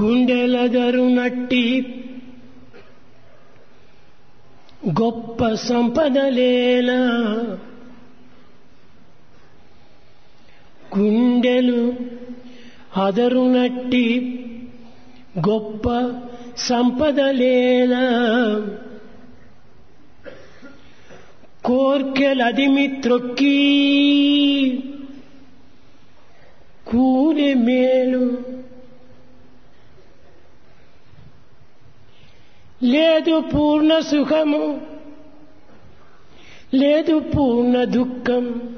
గుండెలదరునట్టి గొప్ప సంపదలేలా గుండెలు అదరునట్టి గొప్ప సంపదలేలా కోర్కెలదిమి త్రొక్కి కూలి మేలు లేదు పూర్ణ సుఖము లేదు పూర్ణ దుఃఖం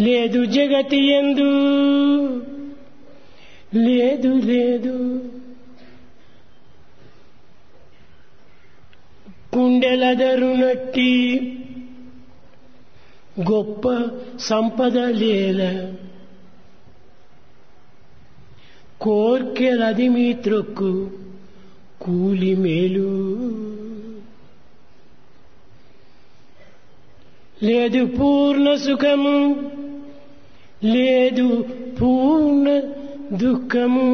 లేదు జగతి ఎందు లేదు లేదు. కుండెలదరునట్టి గొప్ప సంపద లేల. కోర్కెలది మీ త్రొక్కు కూలి మేలు. లేదు పూర్ణ సుఖము లేదు పూర్ణ దుఃఖము.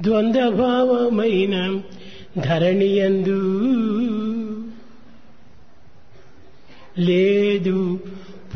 ద్వంద్వభావమైన ధరణియందు లేదు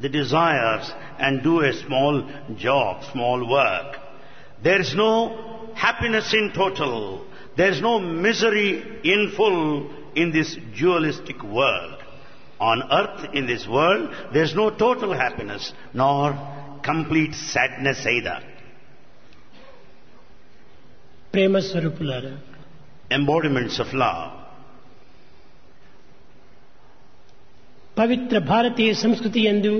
the desires and do a small job, small work. There is no happiness in total. There is no misery in full in this dualistic world. On earth, in this world, there is no total happiness nor complete sadness either. Prema Embodiments of love. పవిత్ర భారతీయ సంస్కృతి ఎందు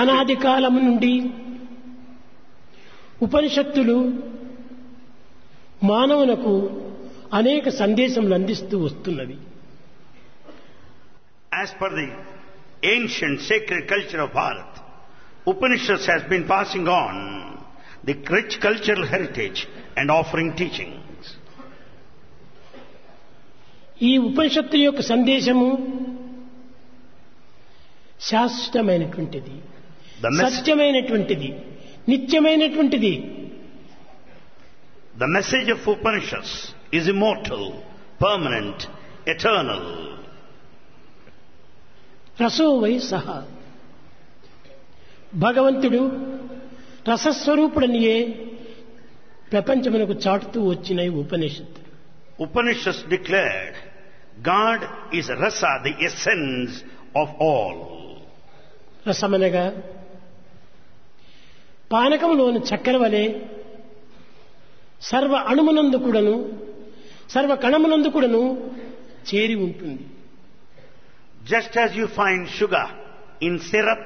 అనాది కాలం నుండి ఉపనిషత్తులు మానవులకు అనేక సందేశములు అందిస్తూ వస్తున్నవి. As per the ancient secret culture of Bharat Upanishad has been passing on the rich cultural heritage and offering teaching ఈ ఉపనిషత్తుల యొక్క సందేశము శాశ్వతమైనటువంటిది. సత్యమైనటువంటిది. నిత్యమైనటువంటిది. The message of Upanishads is immortal, permanent, eternal. రసో వై సహా. భగవంతుడు రసస్వరూపుడనియే ప్రపంచమునకు చాటుతూ వచ్చిన ఉపనిషత్తు. Upanishads declared God is rasa, the essence of all. రసమనగా పానకంలోని చక్కెర వలె సర్వ అణుమునందు కూడాను సర్వ కణమునందు కూడాను చేరి ఉంటుంది Just as you find sugar in syrup,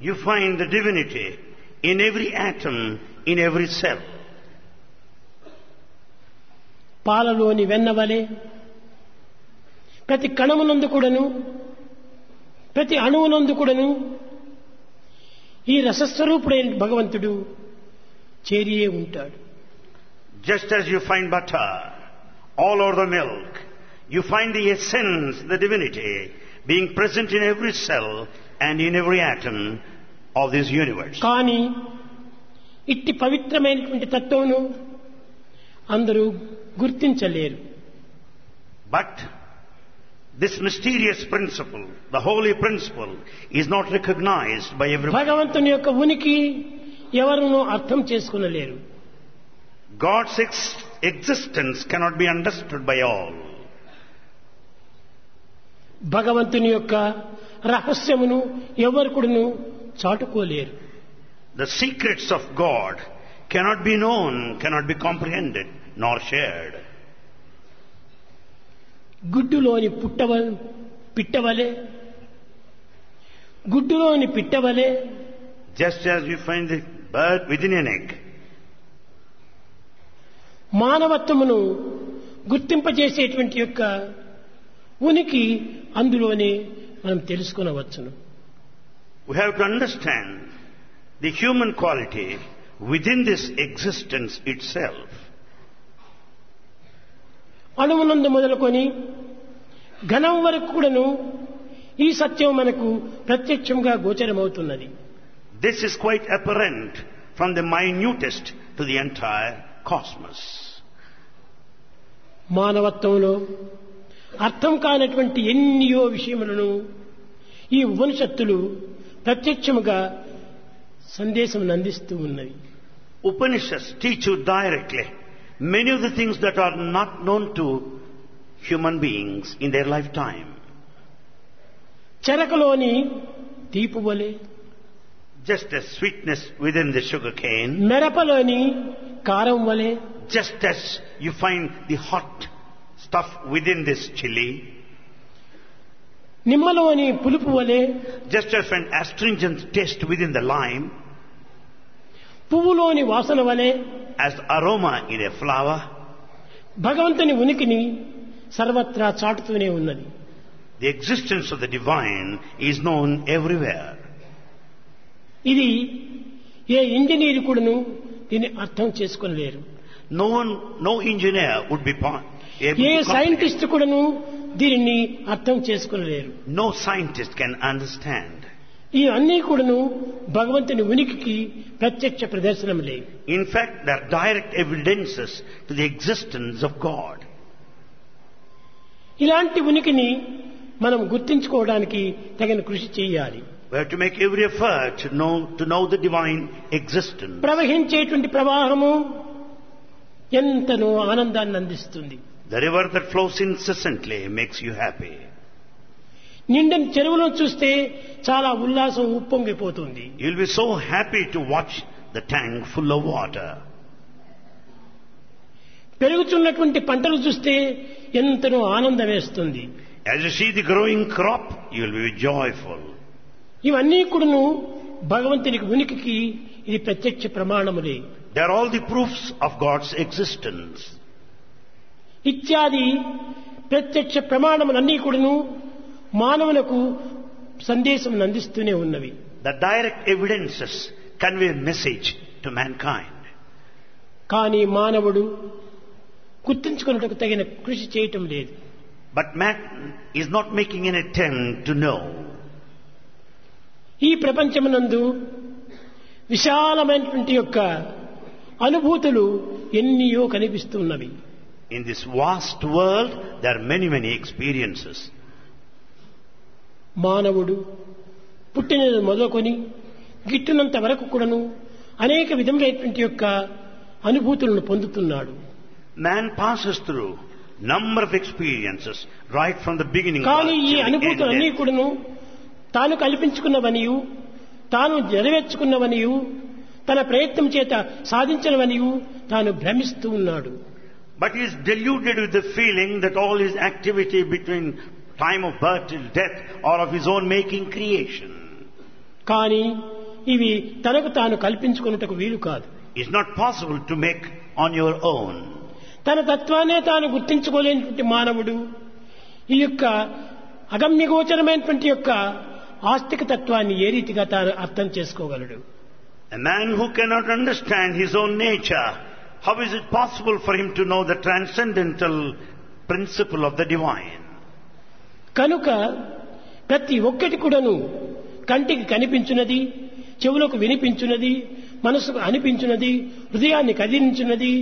you find the divinity in every atom, in every cell. పాలలోని వెన్న వలె ప్రతి కణమునందు కూడాను ప్రతి అణువునందు కూడాను ఈ రసస్వరూపుడైన భగవంతుడు చేరియే ఉంటాడు Just as you find butter all over the milk, you find the essence, the divinity, being present in every cell and in every atom of this universe. కానీ ఇట్టి పవిత్రమైనటువంటి తత్వమును అందరూ గుర్తించలేరు But this mysterious principle, the holy principle, is not recognized by everyone. భగవంతుని యొక్క ఉనికి ఎవరునూ అర్థం చేసుకునలేరు God's ex- existence cannot be understood by all. భగవంతుని యొక్క రహస్యమును ఎవరు కూడాను చాటుకోలేరు The secrets of God cannot be known, cannot be comprehended, nor shared. గుడ్డులోని పుట్టవ పిట్టవలే. గుడ్డులోని పిట్టవలే. Just as you find bird within egg మానవత్వమును గుర్తింపజేసేటువంటి యొక్క ఉనికి అందులోనే మనం తెలుసుకునవచ్చును. We have to understand the human quality within this existence itself అణువునందు మొదలుకొని ఘనం వరకు కూడాను ఈ సత్యం మనకు ప్రత్యక్షంగా గోచరమవుతున్నది This is quite apparent from the minutest to the entire cosmos. మానవత్వంలో అర్థం కానటువంటి ఎన్నియో విషయములను ఈ ఉపనిషత్తులు ప్రత్యక్షముగా సందేశం అందిస్తూ ఉన్నవి teach you directly many of the things that are not known to human beings in their lifetime. చెరకలోని తీపు వలె Just as sweetness within the sugar cane, మెరపలోని కారం వలె just as you find the hot stuff within this chili, నిమ్మలోని పులుపు వలె just as an astringent taste within the lime, పువ్వులోని వాసన వలె aroma in a flower భగవంతుని ఉనికిని సర్వత్రా చాటుతూనే ఉన్నది. The existence of the divine is known everywhere ఇది ఏ ఇంజనీర్ కూడాను దీన్ని అర్థం చేసుకోలేరు no no engineer would be A scientist కూడాను దీనిని అర్థం చేసుకోలేరు నో సైంటిస్ట్ కెన్ అండర్స్టాండ్ ఈ అన్నీ కూడాను భగవంతుని ఉనికికి ప్రత్యక్ష ప్రదర్శనములే they are direct evidences to the existence of God. ఇలాంటి ఉనికిని మనం గుర్తించుకోవడానికి తగిన కృషి చేయాలి We have to make every effort to know, to know the divine existence. ప్రవహించేటువంటి ప్రవాహము ఎంతనో ఆనందాన్ని అందిస్తుంది The river that flows incessantly makes you happy. నిండని చెరువులను చూస్తే చాలా ఉల్లాసం ఉప్పొంగిపోతుంది You'll be so happy to watch the tank full of water. పెరుగుతున్నటువంటి పంటలు చూస్తే ఎంతనో ఆనందం వేస్తుంది As you see the growing crop, you'll be joyful. ఇవన్నీ కూడాను భగవంతునికి ఉనికికి ఇది ప్రత్యక్ష ప్రమాణములే They are all the proofs of God's existence. ఇత్యాది ప్రత్యక్ష ప్రమాణములన్నీ కూడాను మానవులకు సందేశం అందిస్తూనే ఉన్నవి. The direct evidences convey message to mankind కానీ మానవుడు గుర్తించుకున్నట్టు తగిన కృషి చేయటం లేదు. But man is not making an attempt to know ఈ ప్రపంచం నందు విశాలమైనటువంటి యొక్క అనుభూతులు ఎన్నియో కనిపిస్తున్నవి. In this vast world there many many experiences మానవుడు. పుట్టిన మొదలుకొని గిట్టినంత వరకు కూడాను అనేక విధములైనటువంటి యొక్క అనుభూతులను పొందుతున్నాడు. Man passes through number of experiences right from the beginning కానీ ఈ అనుభూతులు కూడాను తాను కల్పించుకున్నవనియు తాను నెరవేర్చుకున్నవనియు తన ప్రయత్నం చేత సాధించినవనియు తాను భ్రమిస్తూ ఉన్నాడు. But is deluded with the feeling that all his activity between time of birth till death are of his own making creation. కానీ ఇవి తనకు తాను కల్పించుకున్నటకు వీలు కాదు It's not possible to make on your own. తన తత్వాన్నే తాను గుర్తించుకోలేనటువంటి మానవుడు ఈ యొక్క అగమ్యగోచరమైనటువంటి యొక్క ఆస్తిక తత్వాన్ని ఏ రీతిగా తాను అర్థం చేసుకోగలడు A man who cannot understand his own nature, how is it possible for him to know the transcendental principle of the divine? కనుక ప్రతి ఒక్కటి కూడాను కంటికి కనిపించున్నది చెవులకు వినిపించున్నది మనసుకు అనిపించున్నది హృదయాన్ని కదిలించున్నది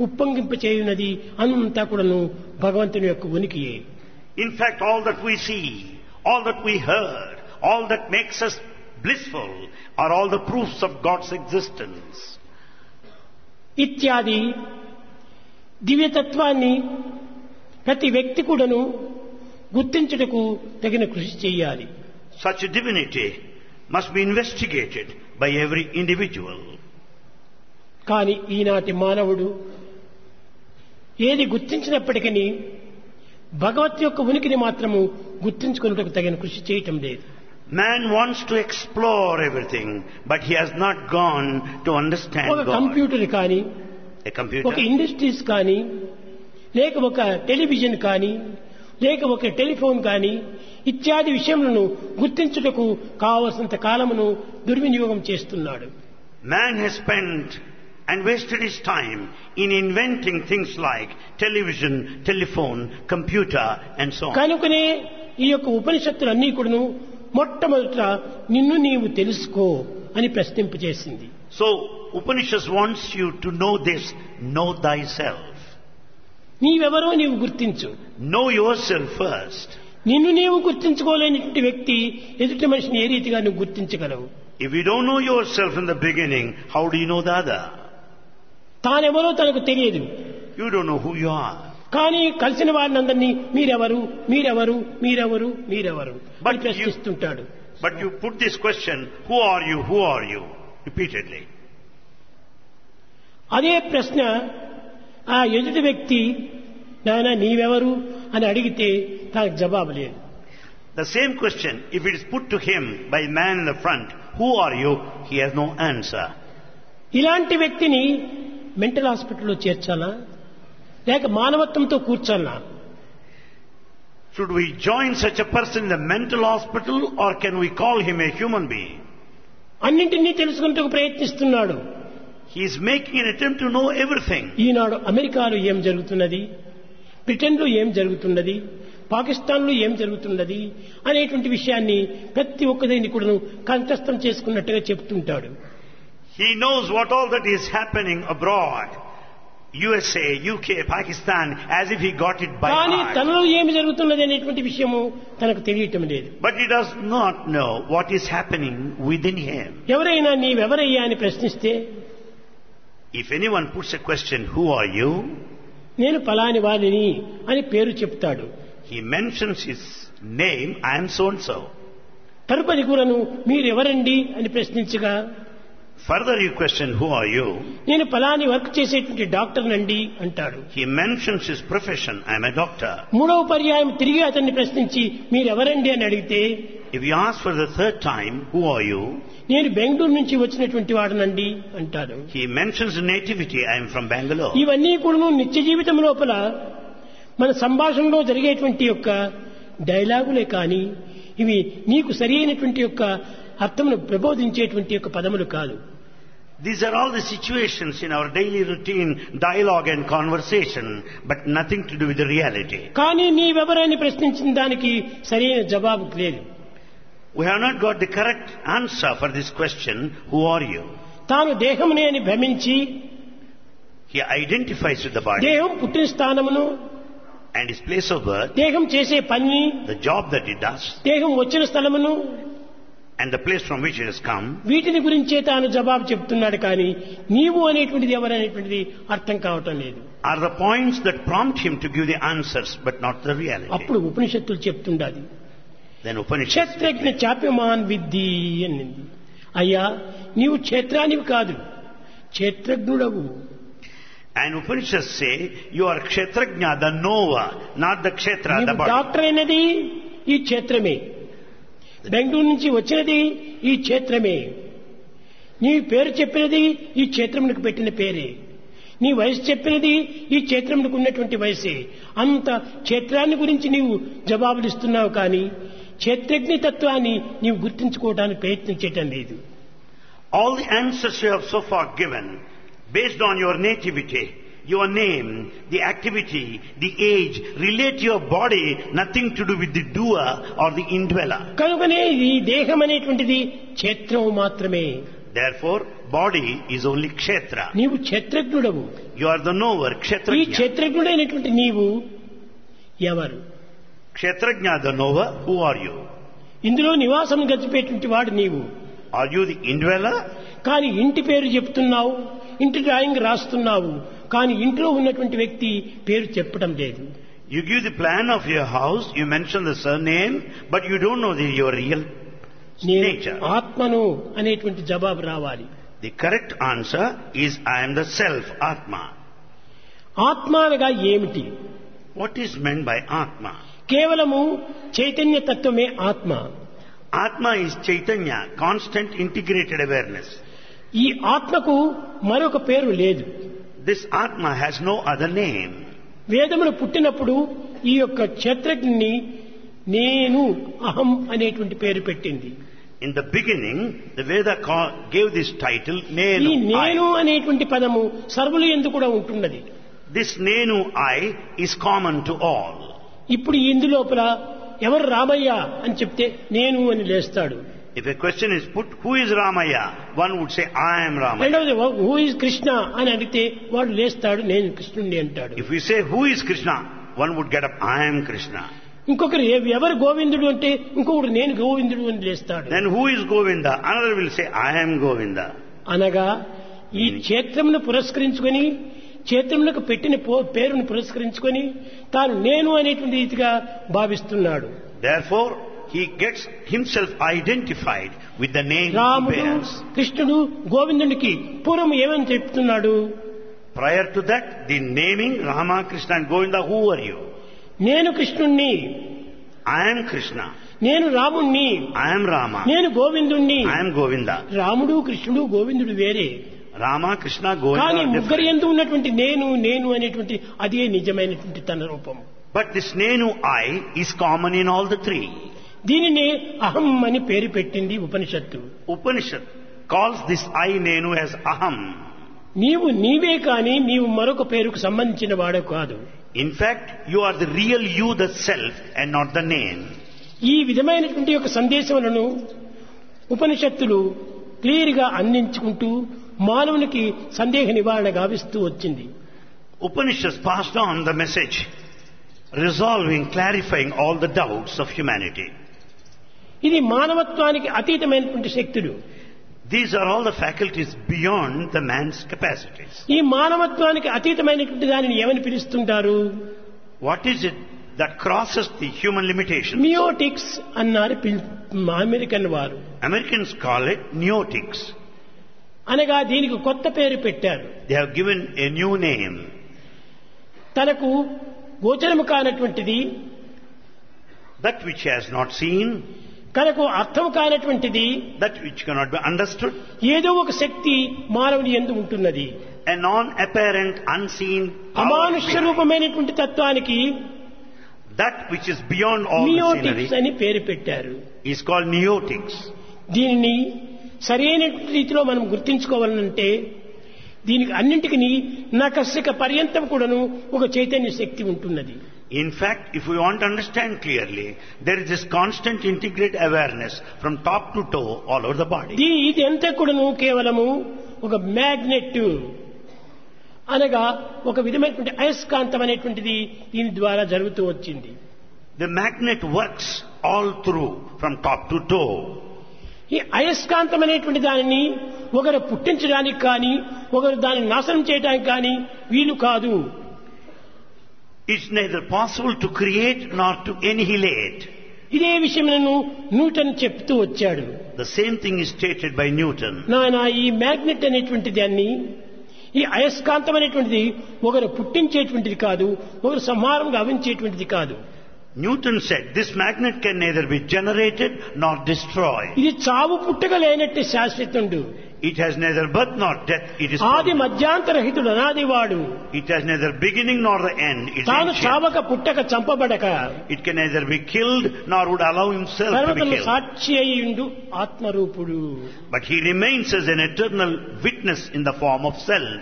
ఉప్పొంగింప చేయున్నది అంతా కూడాను భగవంతుని యొక్క ఉనికియే fact, all that we see, all that we heard, all that makes us blissful are all the proofs of God's existence. ఇత్యాది దివ్యతత్వాన్ని ప్రతి వ్యక్తి కూడాను గుర్తించుటకు తగిన కృషి చేయాలి Such divinity must be investigated by every individual. కానీ ఈనాటి మానవుడు ఏది గుర్తించినప్పటికీ భగవత్ యొక్క ఉనికిని మాత్రము గుర్తించుకున్నట్టుకు తగిన కృషి చేయటం లేదు Man wants to explore everything, but he has not gone to understand ఒక. కంప్యూటర్ కానీ ఒక ఇండస్ట్రీస్ కానీ లేక ఒక టెలివిజన్ కానీ లేక ఒక టెలిఫోన్ కానీ ఇత్యాది విషయములను గుర్తించుటకు కావలసినంత కాలమును దుర్వినియోగం చేస్తున్నాడు man has spent and wasted his time in inventing things like television, telephone, computer, and so on. కనుకనే ఈ యొక్క ఉపనిషత్తులన్నీ కూడాను మొట్టమొదట నిన్ను నీవు తెలుసుకో అని ప్రశ్నింపజేసింది So, Upanishad wants you to know this, know thyself. నీవెవరో నీవు గుర్తించు Know yourself first. నిన్ను నీవు గుర్తించుకోలేనటువంటి వ్యక్తి ఎదుటి మనిషిని ఏ రీతిగా నువ్వు గుర్తించగలవు If you don't know yourself in the beginning, how do you know the other? తానెవరో తనకు తెలియదు You don't know who you are. కానీ కలిసిన వారినందరినీ మీరెవరు మీరెవరు మీరెవరు మీరెవరు But అని ప్రశ్నిస్తుంటాడు But you put this question, who are you, who are you, repeatedly. అదే ప్రశ్న ఆ ఎదుటి వ్యక్తి నాయన నీవెవరు అని అడిగితే తనకు జవాబు లేదు same question, if it is put to him by a man in the front, who are you, he has no answer. ఇలాంటి వ్యక్తిని మెంటల్ హాస్పిటల్లో చేర్చాలా లేక మానవత్వంతో కూర్చాలా Should we join such a person in the mental hospital or can we call him a human being? అన్నింటినీ తెలుసుకుంటూ ప్రయత్నిస్తున్నాడు He is making an attempt to know everything. ఈనాడు అమెరికాలో ఏం జరుగుతున్నది బ్రిటన్లో ఏం జరుగుతున్నది పాకిస్తాన్లో ఏం జరుగుతున్నది అనేటువంటి విషయాన్ని ప్రతి ఒక్కదాన్ని కూడా కంఠస్థం చేసుకున్నట్టుగా చెప్తుంటాడు He knows what all that is happening abroad. USA, UK, Pakistan, as if he got it by కానీ heart. తనలో ఏమి జరుగుతున్నది అనేటువంటి విషయము తనకు తెలియటం లేదు But he does not know what is happening within him. ఎవరైనా నీవెవరయ్యా అని ప్రశ్నిస్తే If anyone puts a question, who are you? నేను పలాని వారిని అని పేరు చెప్తాడు He mentions his name, I am so and so. తదుపరి కూడాను మీరెవరండి అని ప్రశ్నించగా Further you question, who are you? నేను పలాని వర్క్ చేసేటువంటి డాక్టర్ నండి అంటాడు He mentions his profession, I am a doctor. మూడవ పర్యాయం తిరిగి అతన్ని ప్రశ్నించి మీరెవరండి అని అడిగితే If you ask for the third time, who are you? నేను బెంగళూరు నుంచి వచ్చినటువంటి వాడనండి అంటాడు He mentions nativity, I am from Bangalore. ఇవన్నీ కూడా నిత్య జీవితం లోపల మన సంభాషణలో జరిగేటువంటి యొక్క డైలాగులే కానీ ఇవి నీకు సరి అయినటువంటి యొక్క అర్థమును ప్రబోధించేటువంటి యొక్క పదములు కాదు These are all the situations in our daily routine dialogue and conversation, but nothing to do with the reality. కానీ నీవెవరని ప్రశ్నించిన దానికి సరైన జవాబు లేదు We have not got the correct answer for this question, who are you? తాను దేహమునే అని భ్రమించి He identifies with the body దేహం పుట్టిన స్థానమును and his place of birth, దేహం చేసే పని the job that he does, దేహం వచ్చిన స్థలమును and the place from which he has come. వీటిని గురించే తాను జవాబు చెప్తున్నాడు కానీ నీవు అనేటువంటిది ఎవరనేటువంటిది అర్థం కావటం లేదు Are the points that prompt him to give the answers, but not the reality. అప్పుడు ఉపనిషత్తులు చెప్తుండాలి Then Upanishad. క్షేత్రజ్ఞ చాప్యమాన్ విద్ధి అనింది. అయ్యా నీవు క్షేత్రానివి కాదు క్షేత్రజ్ఞుడవు. And Upanishads say, you are Kshetrajna, the knower, not the Kshetra, the నీవు body. డాక్టర్ అయినది ఈ క్షేత్రమే. బెంగళూరు నుంచి వచ్చినది ఈ క్షేత్రమే. నీ పేరు చెప్పినది ఈ క్షేత్రమునకు పెట్టిన పేరే. నీ వయసు చెప్పినది ఈ క్షేత్రమునకు ఉన్నటువంటి వయసే. అంత క్షేత్రాన్ని గురించి నీవు జవాబులు ఇస్తున్నావు కానీ క్షేత్రజ్ఞ తత్వాన్ని నీవు గుర్తించుకోవడానికి ప్రయత్నించటం లేదు All the answers you have so far given, based on your nativity, your name, the activity, the age, relate your body, nothing to do with the doer or the indweller. కనుకనే ఈ దేహం అనేటువంటిది క్షేత్రం మాత్రమే Therefore, body is only Kshetra. నీవు క్షేత్రజ్ఞుడవు You are the knower, ఈ Kshetrajna. క్షేత్రజ్ఞుడైనటువంటి నీవు ఎవరు The knower, who are you? ఇందులో నివాసం గడిపేటువంటి వాడు నీవు Are you the indweller? కానీ ఇంటి పేరు చెప్తున్నావు ఇంటి డ్రాయింగ్ రాస్తున్నావు కానీ ఇంట్లో ఉన్నటువంటి వ్యక్తి పేరు చెప్పడం లేదు give the plan of your house, you mention the surname, but you don't know the, your real నేను nature. ఆత్మను అనేటువంటి జవాబు రావాలి correct answer is I am the self, Atma. ఆత్మ అనగా ఏమిటి What is meant by Atma? కేవలము చైతన్య తత్వమే ఆత్మ Atma is Chaitanya, constant integrated awareness. ఈ ఆత్మకు మరొక పేరు లేదు This Atma has no other name. వేదములు పుట్టినప్పుడు ఈ యొక్క క్షేత్రజ్ఞని నేను అహం అనేటువంటి పేరు పెట్టింది the Veda call, gave this title ఈ Nenu నేను I. అనేటువంటి పదము సర్వులు ఎందు కూడా ఉంటున్నది This Nenu I is common to all. ఇప్పుడు ఇందు లోపల ఎవరు రామయ్య అని చెప్తే నేను అని లేస్తాడు. If a question is put who is Ramayya one would say I'm Rama రెండవది హూ ఇస్ కృష్ణ అని అడిగితే వాడు లేస్తాడు నేను కృష్ణుడి అంటాడు. If you say who is Krishna one would get up I'm Krishna ఇంకొకరు ఎవరు గోవిందుడు అంటే ఇంకొకడు నేను గోవిందుడు అని లేస్తాడు. Then who is Govinda another will say I'm Govinda అనగా ఈ క్షేత్రమును పురస్కరించుకుని క్షేత్రములకు పెట్టిన పేరును పురస్కరించుకొని తాను నేను అనేటువంటి రీతిగా భావిస్తున్నాడు Therefore, he gets himself identified with the name రాముడు. కృష్ణుడు గోవిందునికి పూర్వం ఏమని చెప్తున్నాడు Prior to that, the naming Rama, Krishna and Govinda, who are you? నేను కృష్ణుణ్ణి I am Krishna. నేను రాముణ్ణి I am Rama. నేను గోవిందుణ్ణి I am Govinda. రాముడు కృష్ణుడు గోవిందుడు వేరే రామకృష్ణ కానీ ముగ్గురు ఎందు ఉన్నటువంటి నేను నేను అనేటువంటి అదే నిజమైనటువంటి తన రూపం బట్ దిస్ నేను I is common in all the three దీనిని అహం అని పేరు పెట్టింది ఉపనిషత్తు. ఉపనిషత్ కాల్స్ దిస్ ఐ నేను హెస్ అహం. నీవు నీవే కాని నీవు మరొక పేరుకు సంబంధించిన వాడే కాదు. In fact you are the real you the self and not the name ఈ విధమైనటువంటి ఒక సందేశములను ఉపనిషత్తులు క్లియర్గా అందించుకుంటూ మానవునికి సందేహ నివారణ గావిస్తూ వచ్చింది Upanishads passed on the message, resolving, clarifying all the doubts of humanity. ఇది మానవత్వానికి అతీతమైనటువంటి శక్తులు These are all the faculties beyond the man's capacities. ఈ మానవత్వానికి అతీతమైనటువంటి దానిని ఏమని పిలుస్తుంటారు What is it that crosses the human limitations? మియోటిక్స్ అన్నారు పిల్- అమెరికన్ వారు Americans call it neotics. అనగా దీనికి కొత్త పేరు పెట్టారు. They given a new name తనకు గోచరము కానటువంటిది that which has not seen తనకు అర్థం కానటువంటిది that which cannot be understood ఏదో ఒక శక్తి మానవుని ఎందు ఉంటున్నది. ఎ నాన్ అపేరెంట్ అన్సీన్ అమానుష్య రూపమైనటువంటి తత్వానికి that which is beyond all noetics అని పేరు పెట్టారు. ఈస్ కాల్డ్ నియోటిక్స్ దీనిని సరైన రీతిలో మనం గుర్తించుకోవాలంటే దీనికి అన్నింటికి నకసిక పర్యంతం కూడాను ఒక చైతన్య శక్తి ఉంటున్నది In fact, if we want to understand clearly, there is this constant integrated awareness from top to toe all over the body. ఇది అంతా కూడాను కేవలము ఒక మ్యాగ్నెట్ అనగా ఒక విధమైనటువంటి అయస్కాంతం అనేటువంటిది దీని ద్వారా జరుగుతూ వచ్చింది The magnet works all through from top to toe. ఈ అయస్కాంతం అనేటువంటి దానిని ఒకరు పుట్టించడానికి కానీ ఒకరు దానిని నాశనం చేయడానికి కానీ వీలు కాదు It's neither possible to create nor to annihilate. ఇదే విషయములను న్యూటన్ చెప్తూ వచ్చాడు The same thing is stated by Newton. నాయన ఈ మ్యాగ్నెట్ అనేటువంటి దాన్ని ఈ అయస్కాంతం అనేటువంటిది ఒకరు పుట్టించేటువంటిది కాదు ఒకరు సంహారం గావించేటువంటిది కాదు Newton said this magnet can neither be generated nor destroyed. ఇది చావు పుట్టక లేనట్టు శాశ్వతుండు It has neither birth nor death. It is ఆది permanent. మధ్యాంతరహితుడు అనాదివాడు It has neither beginning nor the end. It's తాను ancient. చావక పుట్టక చంపబడక It can neither be killed nor would allow himself to be సర్వతను killed. సాక్షి అయ్యిండు ఆత్మరూపుడు But he remains as an eternal witness in the form of self,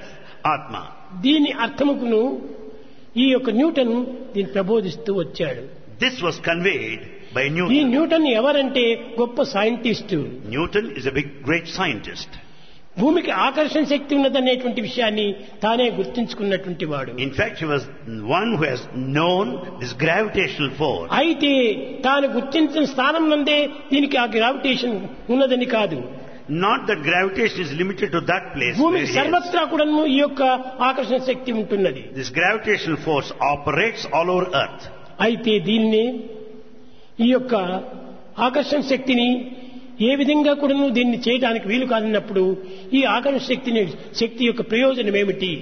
Atma. దీని అర్థముకును ఈ యొక్క Newton దీన్ని ప్రబోధిస్తూ వచ్చాడు This was conveyed by ఈ Newton. Newton ఎవరంటే గొప్ప scientist Newton is a big, great scientist. భూమికి ఆకర్షణ శక్తి ఉన్నదనేటువంటి విషయాన్ని తానే గుర్తించుకున్నటువంటి వాడు In fact, he was one who has known this gravitational force. అయితే తాను గుర్తించిన స్థానం నందే దీనికి ఆ గ్రావిటేషన్ ఉన్నదని కాదు Not that gravitation is limited to that place. where భూమికి he is. సర్వత్రా కూడా ఈ యొక్క ఆకర్షణ శక్తి ఉంటున్నది This gravitational force operates all over Earth. అయితే దీన్ని ఈ యొక్క ఆకర్షణ శక్తిని ఏ విధంగా కూడా దీన్ని చేయడానికి వీలు కాదన్నప్పుడు ఈ ఆకర్షణ శక్తిని శక్తి యొక్క ప్రయోజనం ఏమిటి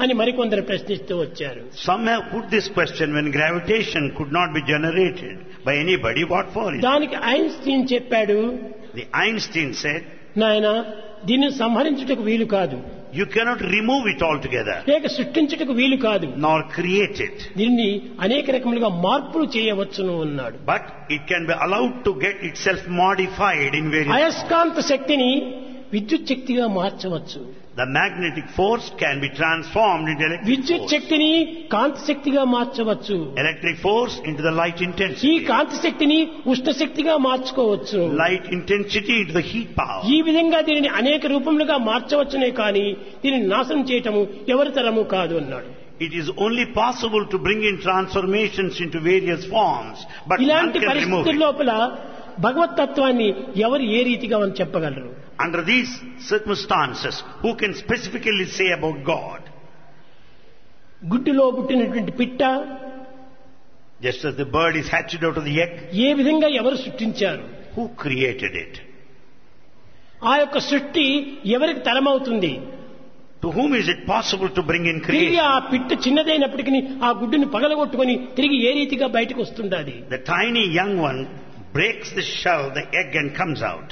అని మరికొందరు ప్రశ్నిస్తూ వచ్చారు have put this question when gravitation could not be generated by anybody, what for? is it? దానికి ఐన్స్టీన్ చెప్పాడు The Einstein said, నాయన దీన్ని సంహరించుటకు వీలు కాదు you cannot remove it altogether, లేక సృష్టించుటకు వీలు కాదు nor create it. దీన్ని అనేక రకములుగా మార్పులు చేయవచ్చును అన్నాడు But it can be allowed to get itself modified in various అయస్కాంత శక్తిని విద్యుత్ శక్తిగా మార్చవచ్చు The magnetic force can be transformed into electric విద్యుత్ force. శక్తిని కాంతి శక్తిగా మార్చవచ్చు Electric force into the light ఈ intensity. కాంతి శక్తిని ఉష్ణ శక్తిగా మార్చుకోవచ్చు Light intensity into the heat power. ఈ విధంగా దీనిని అనేక రూపములుగా మార్చవచ్చునే కానీ దీనిని నాశనం చేయటము ఎవరి తరము కాదు అన్నాడు It is only possible to bring in transformations into various forms, but none ఇలాంటి can remove పరిస్థితుల it. లోపల భగవత్ తత్వాన్ని ఎవరు ఏ రీతిగా మనం చెప్పగలరు Under these circumstances, who can specifically say about God? గుడ్డులో పుట్టినటువంటి పిట్ట as the bird is hatched out of the egg, ఏ విధంగా ఎవరు సృష్టించారు who created it? ఆ యొక్క సృష్టి ఎవరికి తరమవుతుంది To whom is it possible to bring in తిరిగి creation? ఆ పిట్ట చిన్నదైనప్పటికీ ఆ గుడ్డుని పగలగొట్టుకొని తిరిగి ఏ రీతిగా బయటకు వస్తుండాలి The tiny young one breaks the shell, the egg, and comes out.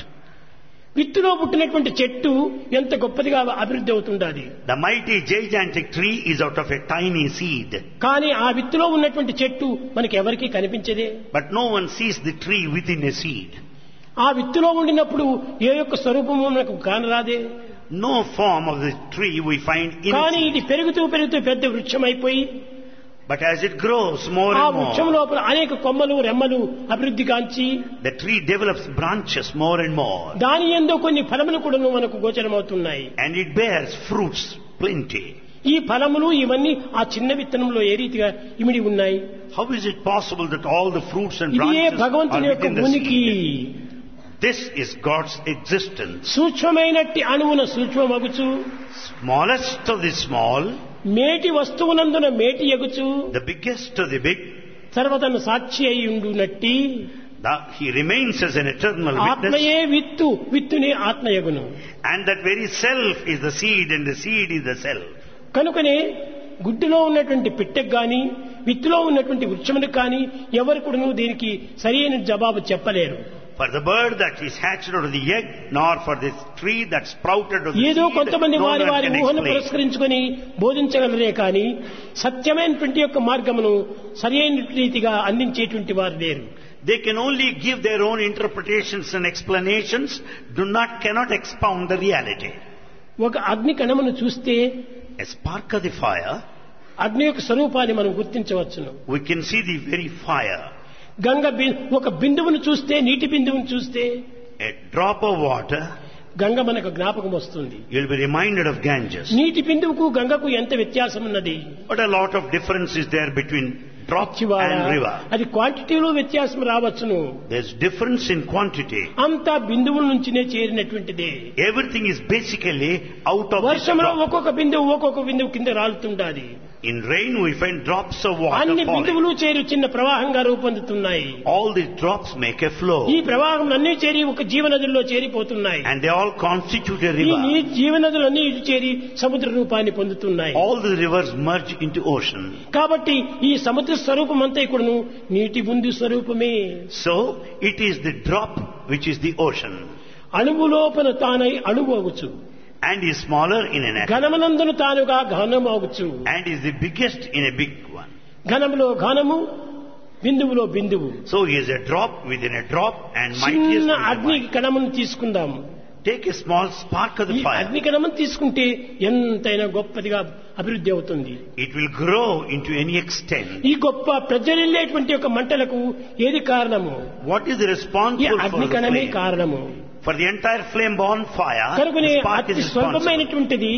విత్తులో పుట్టినటువంటి చెట్టు ఎంత గొప్పదిగా అభివృద్ధి అవుతుండాలి The mighty gigantic tree is out of a tiny seed. కానీ ఆ విత్తులో ఉన్నటువంటి చెట్టు మనకి ఎవరికీ కనిపించదే But no one sees the tree within a seed. ఆ విత్తులో ఉండినప్పుడు ఏ యొక్క స్వరూపము మనకు కానరాదే No form of the tree we find in కానీ it. ఇది పెరుగుతూ పెరుగుతూ పెద్ద వృక్షం అయిపోయి But as it grows more ఆ and వృక్షం more, లోపల అనేక కొమ్మలు రెమ్మలు అభివృద్ధి కాంచి the tree develops branches more and more. దాని ఎందు కొన్ని ఫలములు కూడా మనకు గోచరమవుతున్నాయి And it bears fruits plenty. ఈ ఫలములు ఇవన్నీ ఆ చిన్న విత్తనంలో ఏ రీతిగా ఇమిడి ఉన్నాయి How is it possible that all the fruits and ఇది ఏ branches are భగవంతుని యొక్క within the ఉనికి seed? This is God's existence. సూక్ష్మమైనట్టి అణువున సూక్ష్మమగుచు Smallest of the small, మేటి వస్తువునందున మేటి ఎగుచు. Biggest of the big, సర్వతను సాక్షి అయి ఉండునట్టి the, he remains as an eternal witness. ఆత్మయే విత్తు విత్తునే ఆత్మయగును And that very self is the seed and the seed is the self. కనుకనే గుడ్డులో ఉన్నటువంటి పిట్టకు గాని విత్తులో ఉన్నటువంటి వృక్షమునికి కానీ ఎవరు కూడా దీనికి సరైన జవాబు చెప్పలేరు. For the bird that is hatched out of the egg, nor for this tree that sprouted of the ఏదో seed, కొంతమంది no వారి one వారి can ఊహను explain. పురస్కరించుకొని బోధించగలరే కానీ సత్యమైనటువంటి యొక్క మార్గమును సరైన రీతిగా అందించేటువంటి వారు లేరు They can only give their own interpretations and explanations, do not, cannot expound the reality. ఒక అగ్ని కణమును చూస్తే A spark of the fire, అగ్ని యొక్క స్వరూపాన్ని మనం గుర్తించవచ్చును we can see the very fire. Ganga B- ఒక బిందువును చూస్తే నీటి బిందువును చూస్తే A drop of water, Ganga మనకు జ్ఞాపకం వస్తుంది you'll be reminded of Ganges. నీటి బిందువుకు గంగకు ఎంత వ్యత్యాసం ఉన్నది But a lot of difference is there between drop చివార and river. అది క్వాంటిటీలో వ్యత్యాసం రావచ్చును There's difference in quantity. అంతా బిందువుల నుంచినే చేరినటువంటిదే Everything is basically out of this వర్షంలో drop. ఒక్కొక్క బిందువు ఒక్కొక్క బిందువు కింద రాలుతుండాలి In rain we find drops of water అన్ని falling. బిందువులు చేరి చిన్న ప్రవాహంగా రూపొందుతున్నాయి All these drops make a flow. ఈ ప్రవాహం అన్ని చేరి ఒక జీవనదుల్లో చేరిపోతున్నాయి And they all constitute a ఈ river. నీ జీవనదులన్నీ ఇటు చేరి సముద్ర రూపాన్ని పొందుతున్నాయి All the rivers merge into ocean. కాబట్టి ఈ సముద్ర స్వరూపం అంతా ఇక్కడను నీటి ముందు స్వరూపమే So it is the drop which is the ocean. అణువు లోపల తానై అణువు అగుచు And is smaller in an atom. ఘనమునందును తానుగా ఘనం అగుచు And is the biggest in a big one. ఘనములో ఘనము బిందువులో బిందువు So he is a drop within a drop and mightiest చిన్న అగ్ని. కణమును తీసుకుందాం Take a small spark of ఈ the fire. అగ్ని కణమును తీసుకుంటే ఎంతైనా గొప్పదిగా అభివృద్ధి అవుతుంది It will grow into any extent. ఈ గొప్ప ప్రజ్వలిల్లేటువంటి ఒక మంటలకు ఏది కారణము What is the ఈ responsible for అగ్ని కణమే? కారణము For the entire flame born fire, కనుకనే the spark అతి is responsible. స్వల్పమైనటువంటిది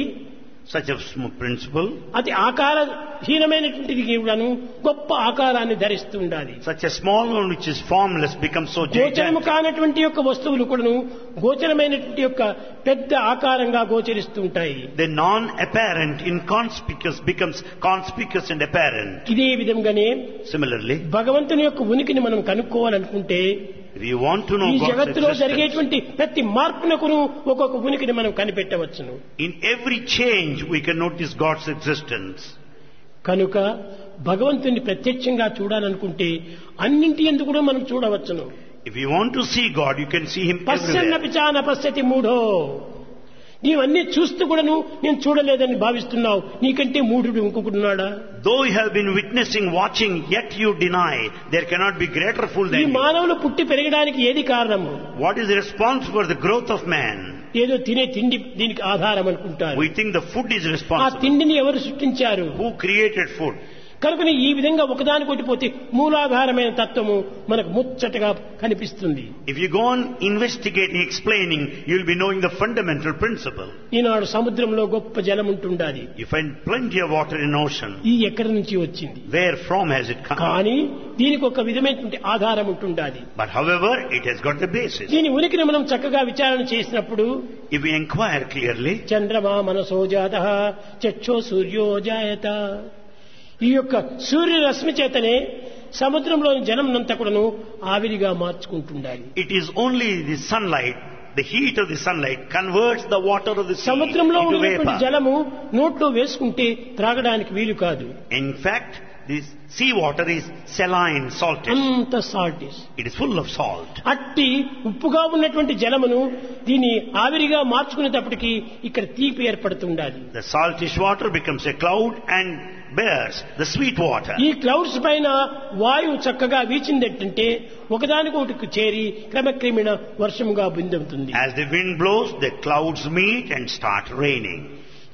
Such a sm- principle, అతి ఆకారహీనమైనటువంటిది కూడాను గొప్ప ఆకారాన్ని ధరిస్తూ ఉండాలి such a small one which is formless becomes so గోచరము. కానటువంటి యొక్క వస్తువులు కూడాను గోచరమైనటువంటి యొక్క పెద్ద ఆకారంగా గోచరిస్తూ ఉంటాయి The non-apparent, inconspicuous becomes conspicuous and apparent. ఇదే విధంగానే Similarly, భగవంతుని యొక్క ఉనికిని మనం కనుక్కోవాలనుకుంటే If you want to know ఈ God's జగత్తులో existence, జరిగేటువంటి ప్రతి మార్పునకును ఒక్కొక్క ఉనికిని మనం కనిపెట్టవచ్చును in every change we can notice God's existence. కనుక భగవంతుని ప్రత్యక్షంగా చూడాలనుకుంటే అన్నింటి ఎందుకు కూడా మనం చూడవచ్చును If you want to see God, you can see Him everywhere. పశ్చన్నపి చాన పశ్యతి మూఢో ఇవన్నీ చూస్తూ కూడాను నేను చూడలేదని భావిస్తున్నావు. నీకంటే మూడు ఇంకొకటి though you have been witnessing watching at you deny there cannot be greater full ఈ మానవులు పుట్టి పెరగడానికి ఏది కారణం what is response for the growth of man ఏదో తినే తిండి దీనికి ఆధారం అనుకుంటారు. We think the food is response ఆ తిండిని ఎవరు సృష్టించారు? హూ క్రియేటెడ్ ఫుడ్ కనుక ఈ విధంగా ఒకదాని కొట్టిపోతే మూలాధారమైన తత్వము మనకు ముచ్చటగా కనిపిస్తుంది. If you gone investigate explaining you will be knowing the fundamental principle ఈనాడు సముద్రంలో గొప్ప జలం ఉంటుండాలి you find plenty of water in ocean ఈ ఎక్కడి నుంచి వచ్చింది. Where from has it come కానీ దీనికి ఒక విధమైనటువంటి ఆధారం ఉంటుండాలి but however it has got the basis దీని ఉనికిని మనం చక్కగా విచారణ చేసినప్పుడు ఇఫ్ యు ఎంక్వైర్ క్లియర్లీ చంద్రమా మనసో జాతః చక్షో సూర్యో జాయతః. ఈ యొక్క సూర్యరశ్మి చేతనే సముద్రంలోని జనంనంత కూడాను ఆవిరిగా మార్చుకుంటుండాలి. It is only the sunlight the heat of the sunlight converts the water of the సముద్రంలో ఉన్నటువంటి జలము నోట్లో వేసుకుంటే త్రాగడానికి వీలు కాదు. In fact this sea water is saline salt అంత salt is it is full of salt అట్టి ఉప్పుగా ఉన్నటువంటి జలమును దీని ఆవిరిగా మార్చుకునేటప్పటికీ ఇక్కడ తీపి ఏర్పడుతుండాలి the salt is water becomes a cloud and bears the sweet water. ఈ క్లౌడ్స్ పైన వాయువు చక్కగా వీచిందంటే ఒకదానికొకటి చేరి క్రమక్రమేణ వర్షముగా బిందుతుంది As the wind blows, the clouds meet and start raining.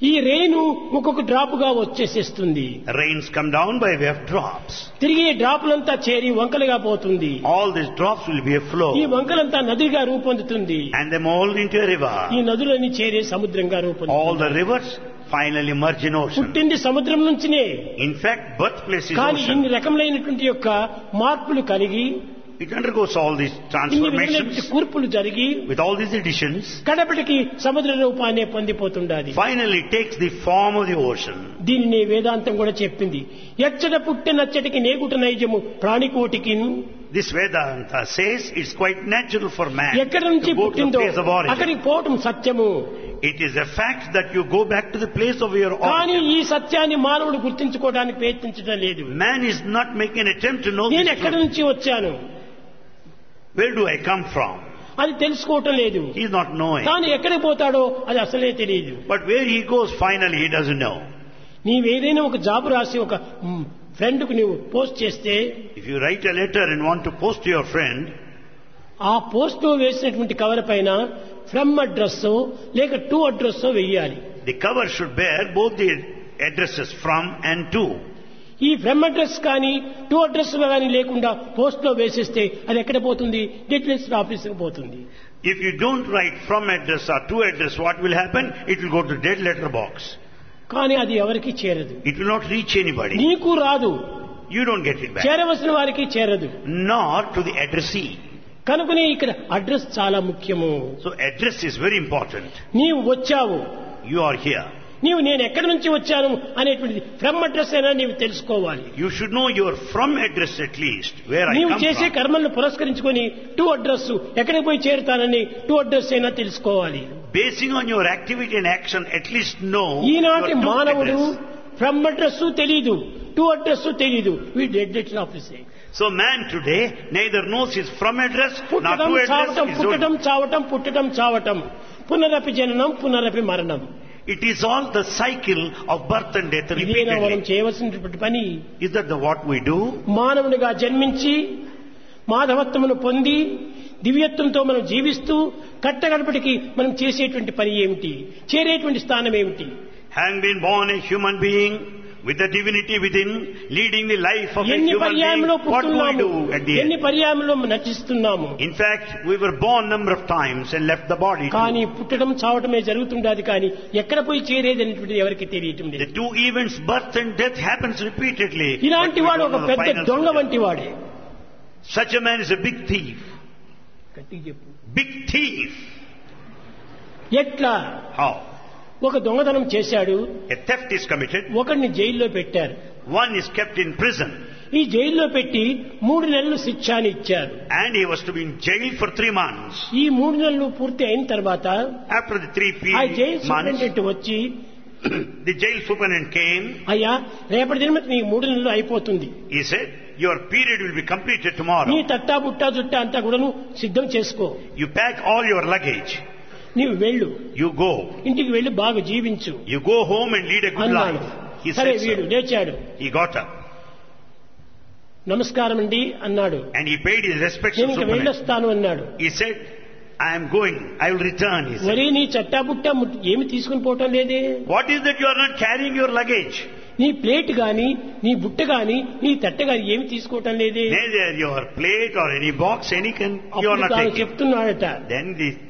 ఈ రేణు ఒక్కొక్క డ్రాపుగా వచ్చేసేస్తుంది Rains come down by way of drops. తిరిగి ఈ డ్రాపులంతా చేరి వంకలుగా పోతుంది All these drops will be a flow ఈ వంకలంతా నదిగా రూపొందుతుంది and they mold into a ఈ river. నదులన్నీ చేరి సముద్రంగా All రూపొందుతుంది the rivers finally merge in ocean. పుట్టింది సముద్రం నుంచినే In fact, birthplace is కానీ. ఇన్ని రకములైనటువంటి యొక్క మార్పులు కలిగి It undergoes all these ఇన్ని transformations విధమైనటువంటి కూర్పులు జరిగి with all these additions. కడపటికి సముద్ర రూపాన్ని పొందిపోతుండాలి Finally takes the form of the ocean. దీనిని వేదాంతం కూడా చెప్పింది ఎచ్చట పుట్టినచ్చటికి నేగుట నైజము ప్రాణికోటికి This Vedanta says it's quite natural for man ఎక్కడి నుంచి to go to the పుట్టిందో place of origin. అక్కడికి పోవటం సత్యము It is a fact that you go back to the place of your కానీ origin. ఈ సత్యాన్ని మానవుడు గుర్తించుకోవడానికి ప్రయత్నించడం లేదు Man is not making an attempt to know నేను this ఎక్కడి truth. నుంచి వచ్చాను Where do I come from? అది తెలుసుకోవటం లేదు He is not knowing. కానీ ఎక్కడికి పోతాడో అది అసలే తెలియదు But where he goes finally, he doesn't know. నీవేదైనా ఒక జాబ్ రాసి ఒక ఫ్రెండ్ కు నువ్వు పోస్ట్ చేస్తే If you write a letter and want to post to your friend, ఆ పోస్ట్ లో వేసినటువంటి కవర్ పైన ఫ్రమ్ అడ్రస్ లేక టు అడ్రస్ వెయ్యాలి the cover should bear both the addresses from and to. ఈ ఫ్రమ్ అడ్రస్ కానీ to address కానీ లేకుండా పోస్ట్ లో వేసేస్తే అది ఎక్కడ పోతుంది డీటెయిల్స్ ఆఫీస్కి పోతుంది If you don't write from address or to address, what will happen? It will go to the dead letter box. కానీ అది ఎవరికి చేరదు. ఇట్ నాట్ రీచ్ ఎనీ నీకు రాదు. యూ డోంట్ గెట్ ఇట్ చేరవలసిన వారికి చేరదు. నాట్ టు ది అడ్రస్సీ కనుకనే ఇక్కడ అడ్రస్ చాలా ముఖ్యము. So address is very important నీవు వచ్చావు. యు ఆర్ హియర్ నీవు నేను ఎక్కడి నుంచి వచ్చాను అనేటువంటి ఫ్రమ్ అడ్రస్ అయినా నీవు తెలుసుకోవాలి. You should know your from address at least where నీవు చేసే కర్మలను పురస్కరించుకొని టూ అడ్రస్ ఎక్కడికి పోయి చేరుతానని టూ అడ్రస్ అయినా తెలుసుకోవాలి. Basing on your activity and action at least know ఈనాటి మానవుడు ఫ్రమ్ అడ్రస్ తెలియదు టూ అడ్రస్ తెలియదు we dead letter office so man today neither knows is from address పుట్టడం చావటం పుట్టడం చావటం పుట్టడం చావటం. పునరపి జననం పునరపి మరణం. It is all the cycle of birth and death ఇదేనా మనం. చేయవలసినటువంటి పని Is that the what we do? మానవునిగా జన్మించి మాధవత్వమును పొంది దివ్యత్వంతో మనం జీవిస్తూ కట్టగడపటికి మనం చేసేటువంటి పని ఏమిటి చేరేటువంటి స్థానం ఏమిటి Having been born a human being with the divinity within, leading the life of a ఎన్ని human being, పర్యాయంలో what do we పుట్టున్నాము do at the ఎన్ని end? పర్యాయంలో నటిస్తున్నాము In fact, we were born number of times and left the body. too. కానీ పుట్టడం చావటమే జరుగుతుండదు కానీ ఎక్కడ పోయి చేరేది అనేటువంటిది ఎవరికి తెలియటం The లేదు two events, birth and death, happens repeatedly. ఇలాంటి but we వాడు don't ఒక know the పెద్ద final దొంగ solution. వంటి వాడే Such a man is a big thief. గట్టిగా చెప్పు Big thief. ఎట్లా How? ఒక దొంగతనం చేశాడు. ఒకరిని జైల్లో పెట్టారు. One is kept in prison ఈ జైల్లో పెట్టి మూడు నెలలు శిక్షాని ఇచ్చారు. అండ్ ఈ వస్తు to jail for three months ఈ మూడు నెలలు పూర్తి అయిన తర్వాత ఆఫ్టర్ ది 3 పి ఆ జైల్ సూపరింటెండెంట్ వచ్చి ది జైల్ సూపరింటెండెంట్ కేమ్ అయ్యా రేపటి దినమే నీ మూడు నెలలు అయిపోతుంది. ఈ set your period will be completed tomorrow నీ తట్టా బుట్టా జుట్టా అంతా కూడాను సిద్ధం చేసుకో. You pack all your luggage నీవు వెళ్ళు You go. ఇంటికి వెళ్ళి బాగా జీవించు and lead a good అన్నాడు life. He సరే వీడు. లేచాడు He got up నమస్కారం అండి అన్నాడు he paid his respects to నేను. వెళ్ళొస్తాను అన్నాడు am going. I will return. He said. ఒరే నీ చట్టా బుట్టా ముట్- ఏమి తీసుకుని పోవటం లేదే What is that you are not carrying your luggage? నీ ప్లేట్ గాని నీ బుట్ట గాని నీ తట్ట గాని ఏమి తీసుకోవటం లేదే Neither your plate or any box, any can, you are అప్పుడు not తాను taking. చెప్తున్నాడట Then the thief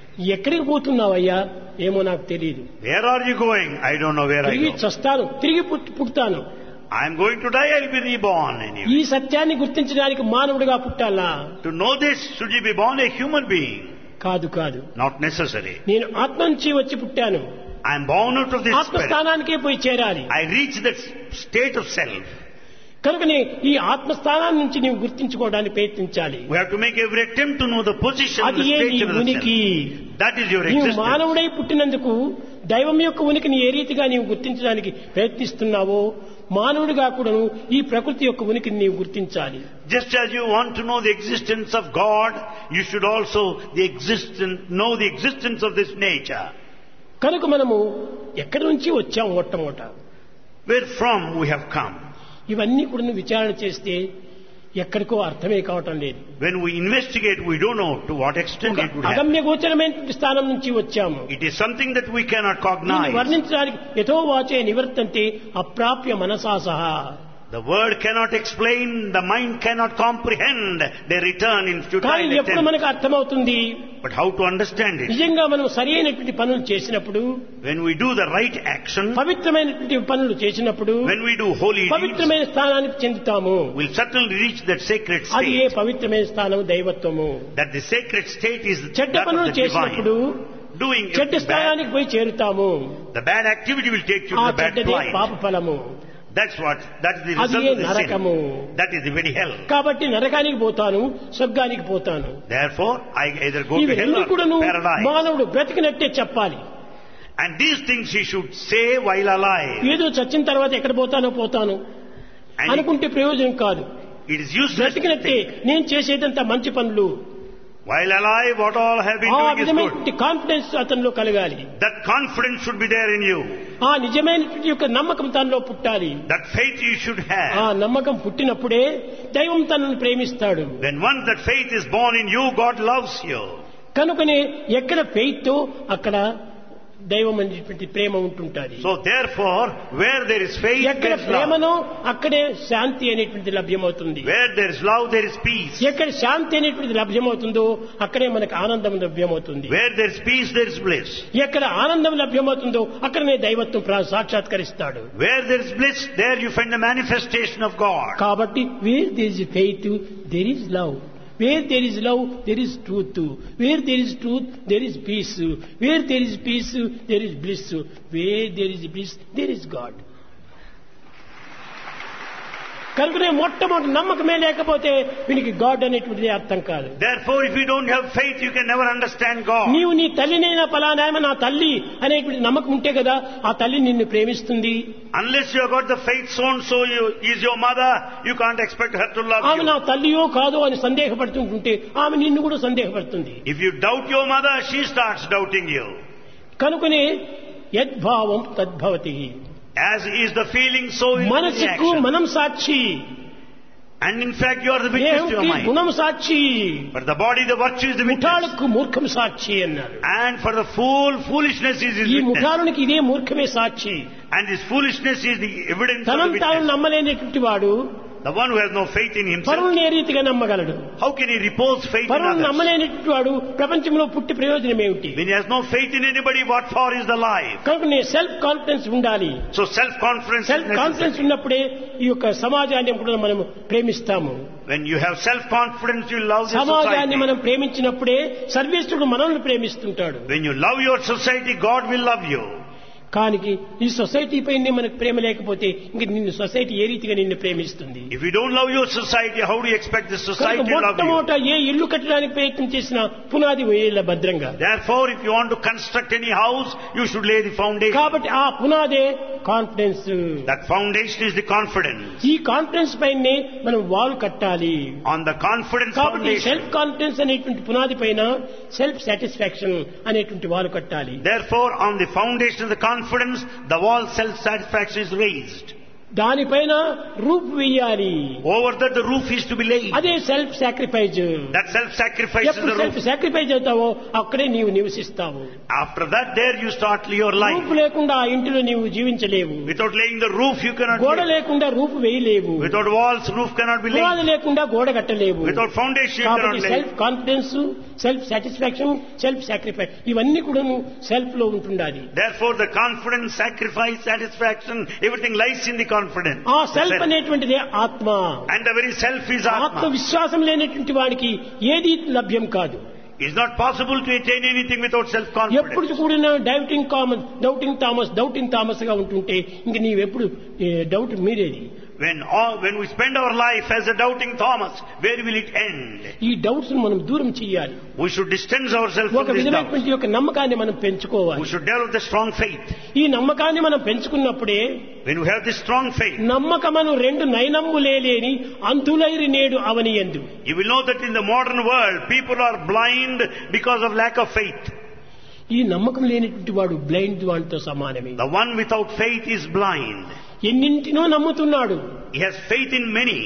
ఎక్కడికి పోతున్నావయ్యా ఏమో నాకు తెలియదు Where are you going? I don't know where I తిరిగి. చస్తాను తిరిగి పుట్- పుడతాను I'm going to die. I'll be reborn anyway. ఈ సత్యాన్ని గుర్తించడానికి మానవుడిగా పుట్టాలా To know this, should you be born a human being? కాదు కాదు Not necessary. నేను ఆత్మ నుంచి వచ్చి పుట్టాను I'm born out of this spirit. ఆత్మస్థానానికే పోయి చేరాలి I reach that state of self. కనుకనే ఈ ఆత్మస్థానాన్ని నుంచి నీవు గుర్తించుకోవడానికి ప్రయత్నించాలి We have to make every attempt to know the position and అది the ఏ నీ stature of the ఉనికి self. That is your నీవు existence. మానవుడై పుట్టినందుకు దైవం యొక్క ఉనికిని ఏ రీతిగా నీవు గుర్తించడానికి ప్రయత్నిస్తున్నావో మానవుడిగా కూడాను ఈ ప్రకృతి యొక్క ఉనికిని నీవు గుర్తించాలి Just as you want to know the existence of God, you should also the existence, know the existence of this nature. కనుక మనము ఎక్కడి నుంచి వచ్చాం మొట్టమొదట Where from we have come. ఇవన్నీ కూడా విచారణ చేస్తే ఎక్కడికో అర్థమే కావటం లేదు. When we investigate we don't know to what extent అగమ్య గోచరమైన స్థానం నుంచి వచ్చాము. It is something that we cannot cognise వర్ణించడానికి యథోవాచే నివర్తంతే అప్రాప్య మనసా సహా. The word cannot explain, the mind cannot comprehend. They return in కానీ futile ఎప్పుడు attempt. మనకు అర్థమవుతుంది But how to understand it? నిజంగా మనం సరి అయినటువంటి పనులు చేసినప్పుడు When we do the right action, పవిత్రమైనటువంటి పనులు చేసినప్పుడు when we do holy deeds, పవిత్రమైన స్థానానికి చెందుతాము we'll certainly reach that sacred అది ఏ state. పవిత్రమైన స్థానం దైవత్వము That the sacred state is చెడ్డ that of పనులు the చేసినప్పుడు divine. Doing చెడ్డ bad, స్థానానికి పోయి చేరుతాము the bad activity will take you ఆ to the bad చెడ్డదే పాప plight. ఫలము That's what, that is the అది result ఏ of the నరకము. That is the very hell. కాబట్టి నరకానికి పోతాను స్వర్గానికి పోతాను Therefore, I either go to hell ఇవన్నీ కూడాను or paradise. మానవుడు బ్రతికినట్టే చెప్పాలి And these things he should say while alive. ఏదో చచ్చిన తర్వాత ఎక్కడ పోతానో పోతాను అనుకుంటే ప్రయోజనం కాదు it is useless to బ్రతికినట్టే. నేను చేసేదంతా మంచి పనులు While alive, what all have been ఆ doing is good. విధమైనటువంటి కాన్ఫిడెన్స్ అతనిలో కలగాలి That confidence should be there in you. ఆ నిజమైనటువంటి యొక్క నమ్మకం తనలో పుట్టాలి That faith you should ఆ have. నమ్మకం పుట్టినప్పుడే దైవం తనను ప్రేమిస్తాడు When once that faith is born in you, God loves you. కనుకనే ఎక్కడ ఫెయిత్ అక్కడ దైవం అనేటువంటి ప్రేమ ఉంటుంటుంది. So therefore where there is faith ఎక్కడ ప్రేమను అక్కడే శాంతి అనేటువంటి లభ్యమవుతుంది. Where there is love there is peace ఎక్కడ శాంతి అనేటువంటి లభ్యమవుతుందో అక్కడే మనకు ఆనందం లభ్యమవుతుంది. Where there is peace there is bliss ఎక్కడ ఆనందం లభ్యమవుతుందో అక్కడనే దైవత్వం సాక్షాత్కరిస్తాడు. Where there is bliss there you find the manifestation of God కాబట్టి where there is faith there is love Where there is love, there is truth. Where there is truth, there is peace. Where there is peace, there is bliss. Where there is bliss, there is God. కనుక మొట్టమొదటి నమ్మకమే లేకపోతే వీనికి God అనేటువంటిది అర్థం కాదు. Therefore if you don't have faith you can never understand God నీవు నీ తల్లినైనా పలానా నా తల్లి అనేటువంటి నమ్మకం ఉంటే కదా ఆ తల్లి నిన్ను ప్రేమిస్తుంది. Unless you got the faith soon so you is your mother you can't expect her to ఆమె నా తల్లియో కాదు అని సందేహపడుతుంటే ఆమె నిన్ను కూడా సందేహపడుతుంది. If you doubt your mother she starts doubting you కనుకనే యద్భావం తద్భవతి. As is the feeling, so is the మనసుకు reaction. మనం సాక్షి And in fact, you are the witness to your దేహంకి mind. గుణం సాక్షి For the body, the virtue is the witness. ముఠాలకు మూర్ఖం సాక్షి అన్నారు And for the fool, foolishness is his ఈ witness. ముఠాలనికి ఇదే మూర్ఖమే సాక్షి And this foolishness is the evidence of the తనం తాను witness. నమ్మలేనటువంటి వాడు The one who has no faith in himself, పరువుని ఏ రీతిగా నమ్మగలడు how can he repose faith in పరువుని others? నమ్మలేనటువంటి వాడు ప్రపంచంలో పుట్టి ప్రయోజనం ఏమిటి When he has no faith in anybody, what for is the life? కనుక నేను సెల్ఫ్ కాన్ఫిడెన్స్ ఉండాలి So self-confidence is self confidence necessary. ఉన్నప్పుడే ఈ యొక్క సమాజాన్ని కూడా మనం ప్రేమిస్తాము When you have self-confidence, you love the సమాజాన్ని society. మనం ప్రేమించినప్పుడే సర్వేశ్వరుడు మనల్ని ప్రేమిస్తుంటాడు When you love your society, God will love you. కానీ ఈ సొసైటీ పై మనకు ప్రేమ లేకపోతే ఇంక నిన్ను సొసైటీ ఏ రీతిగా నిన్ను ప్రేమిస్తుంది? If you don't love your society how do expect this society మొట్టమొదట ఏ ఇల్లు కట్టడానికి ప్రయత్నం చేసినా పునాది వేయల భద్రంగా? There if you want to construct any house you should lay the foundation కాబట్టి ఆ పునాదే confidence that foundation is the confidence ఈ కాన్ఫిడెన్స్ పైనే మనం వాల్ కట్టాలి. ఆన్ ద కాన్ఫిడెన్స్ కాబట్టి సెల్ఫ్ కాన్ఫిడెన్స్ అనేటువంటి పునాది పైన సెల్ఫ్ సాటిస్ఫాక్షన్ అనేటువంటి వాల్ కట్టాలి. There on the foundation of the confidence, the wall self-satisfaction is raised. దానిపైన రూప్ వేయాలి Over that, the roof is to be laid. అదే self sacrifice That self-sacrifice is ఎప్పుడు the self roof. Sacrifice అవుతావో అక్కడే నీవు నివసిస్తావు After that, there you start your life. రూపు లేకుండా ఆ ఇంటిలో నీవు జీవించలేవు Without laying the roof, you cannot గోడ live. లేకుండా రూపు వేయలేవు Without walls, roof cannot be పునాది laid. లేకుండా గోడ కట్టలేవు Without foundation, you cannot కాబట్టి lay. Self confidence self satisfaction self sacrifice ఇవన్నీ కూడా సెల్ఫ్ లో ఉంటుండాలి Therefore, the confidence, sacrifice, satisfaction, everything lies in the confidence. ఆ సెల్ఫ్. అనేటువంటిదే ఆత్మ the very self is ఆత్మ. విశ్వాసం లేనటువంటి వాడికి ఏది లభ్యం కాదు It's not possible to attain anything without ఎప్పుడు self-confidence. కూడా doubting common doubting Thomas doubting థామస్గా ఉంటుంటే ఇంక నీవెప్పుడు డౌట్ మీరేది When, all, when we spend our life as a doubting Thomas, where will it end? ఈ డౌట్స్ మనం దూరం చేయాలి We should distance ourselves ఒక from this doubt. విధమైనటువంటి యొక్క నమ్మకాన్ని మనం పెంచుకోవాలి We should develop the strong faith. ఈ నమ్మకాన్ని మనం పెంచుకున్నప్పుడే When we have this strong faith, నమ్మకమను రెండు నయనమ్ములేని అంతులైరి నేడు అవని ఎందు you will know that in the modern world, people are blind because of lack of faith. ఈ నమ్మకం లేనటువంటి వాడు బ్లైండ్ వాడితో సమానమే The one without faith is blind. ఎన్నింటినో నమ్ముతున్నాడు faith in many.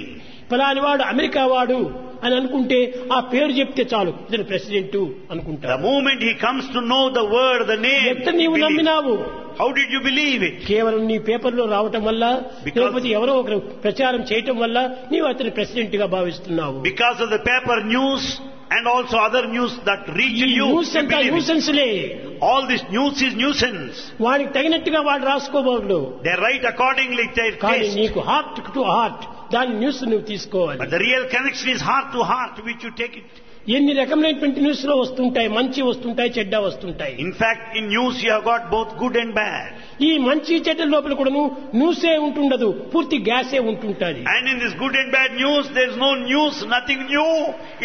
ఫలాని వాడు అమెరికా వాడు అని అనుకుంటే ఆ పేరు చెప్తే చాలు ఇతను ప్రెసిడెంట్ అనుకుంటాడు moment he comes to know the word, the name, ఎంత నీవు. నమ్మినావు how did you believe it? కేవలం నీ పేపర్లో రావటం వల్ల లేకపోతే ఎవరో ఒకరు ప్రచారం చేయటం వల్ల నీవు అతని ప్రెసిడెంట్గా భావిస్తున్నావు Because of the paper news and also other news that reach ఈ you. న్యూస్ you అంతా believe it. న్యూసెన్స్లే All this news is nuisance. వాడికి తగినట్టుగా వాడు రాసుకోబోడు They write accordingly to their కానీ taste. నీకు హార్ట్ టు హార్ట్ దాని న్యూస్ నువ్వు తీసుకోవాలి But the real connection is heart to heart, which you take it. ఎన్ని రకమైనటువంటి న్యూస్లో వస్తుంటాయి? మంచి వస్తుంటాయి చెడ్డ వస్తుంటాయి. In fact in news you got both good and bad ఈ మంచి చెడ్డ లోపల కూడాను న్యూస్ ఏ ఉంటుండదు. పూర్తి గ్యాస్ ఏ ఉంటుంటది. And in this good and bad news there is no news nothing new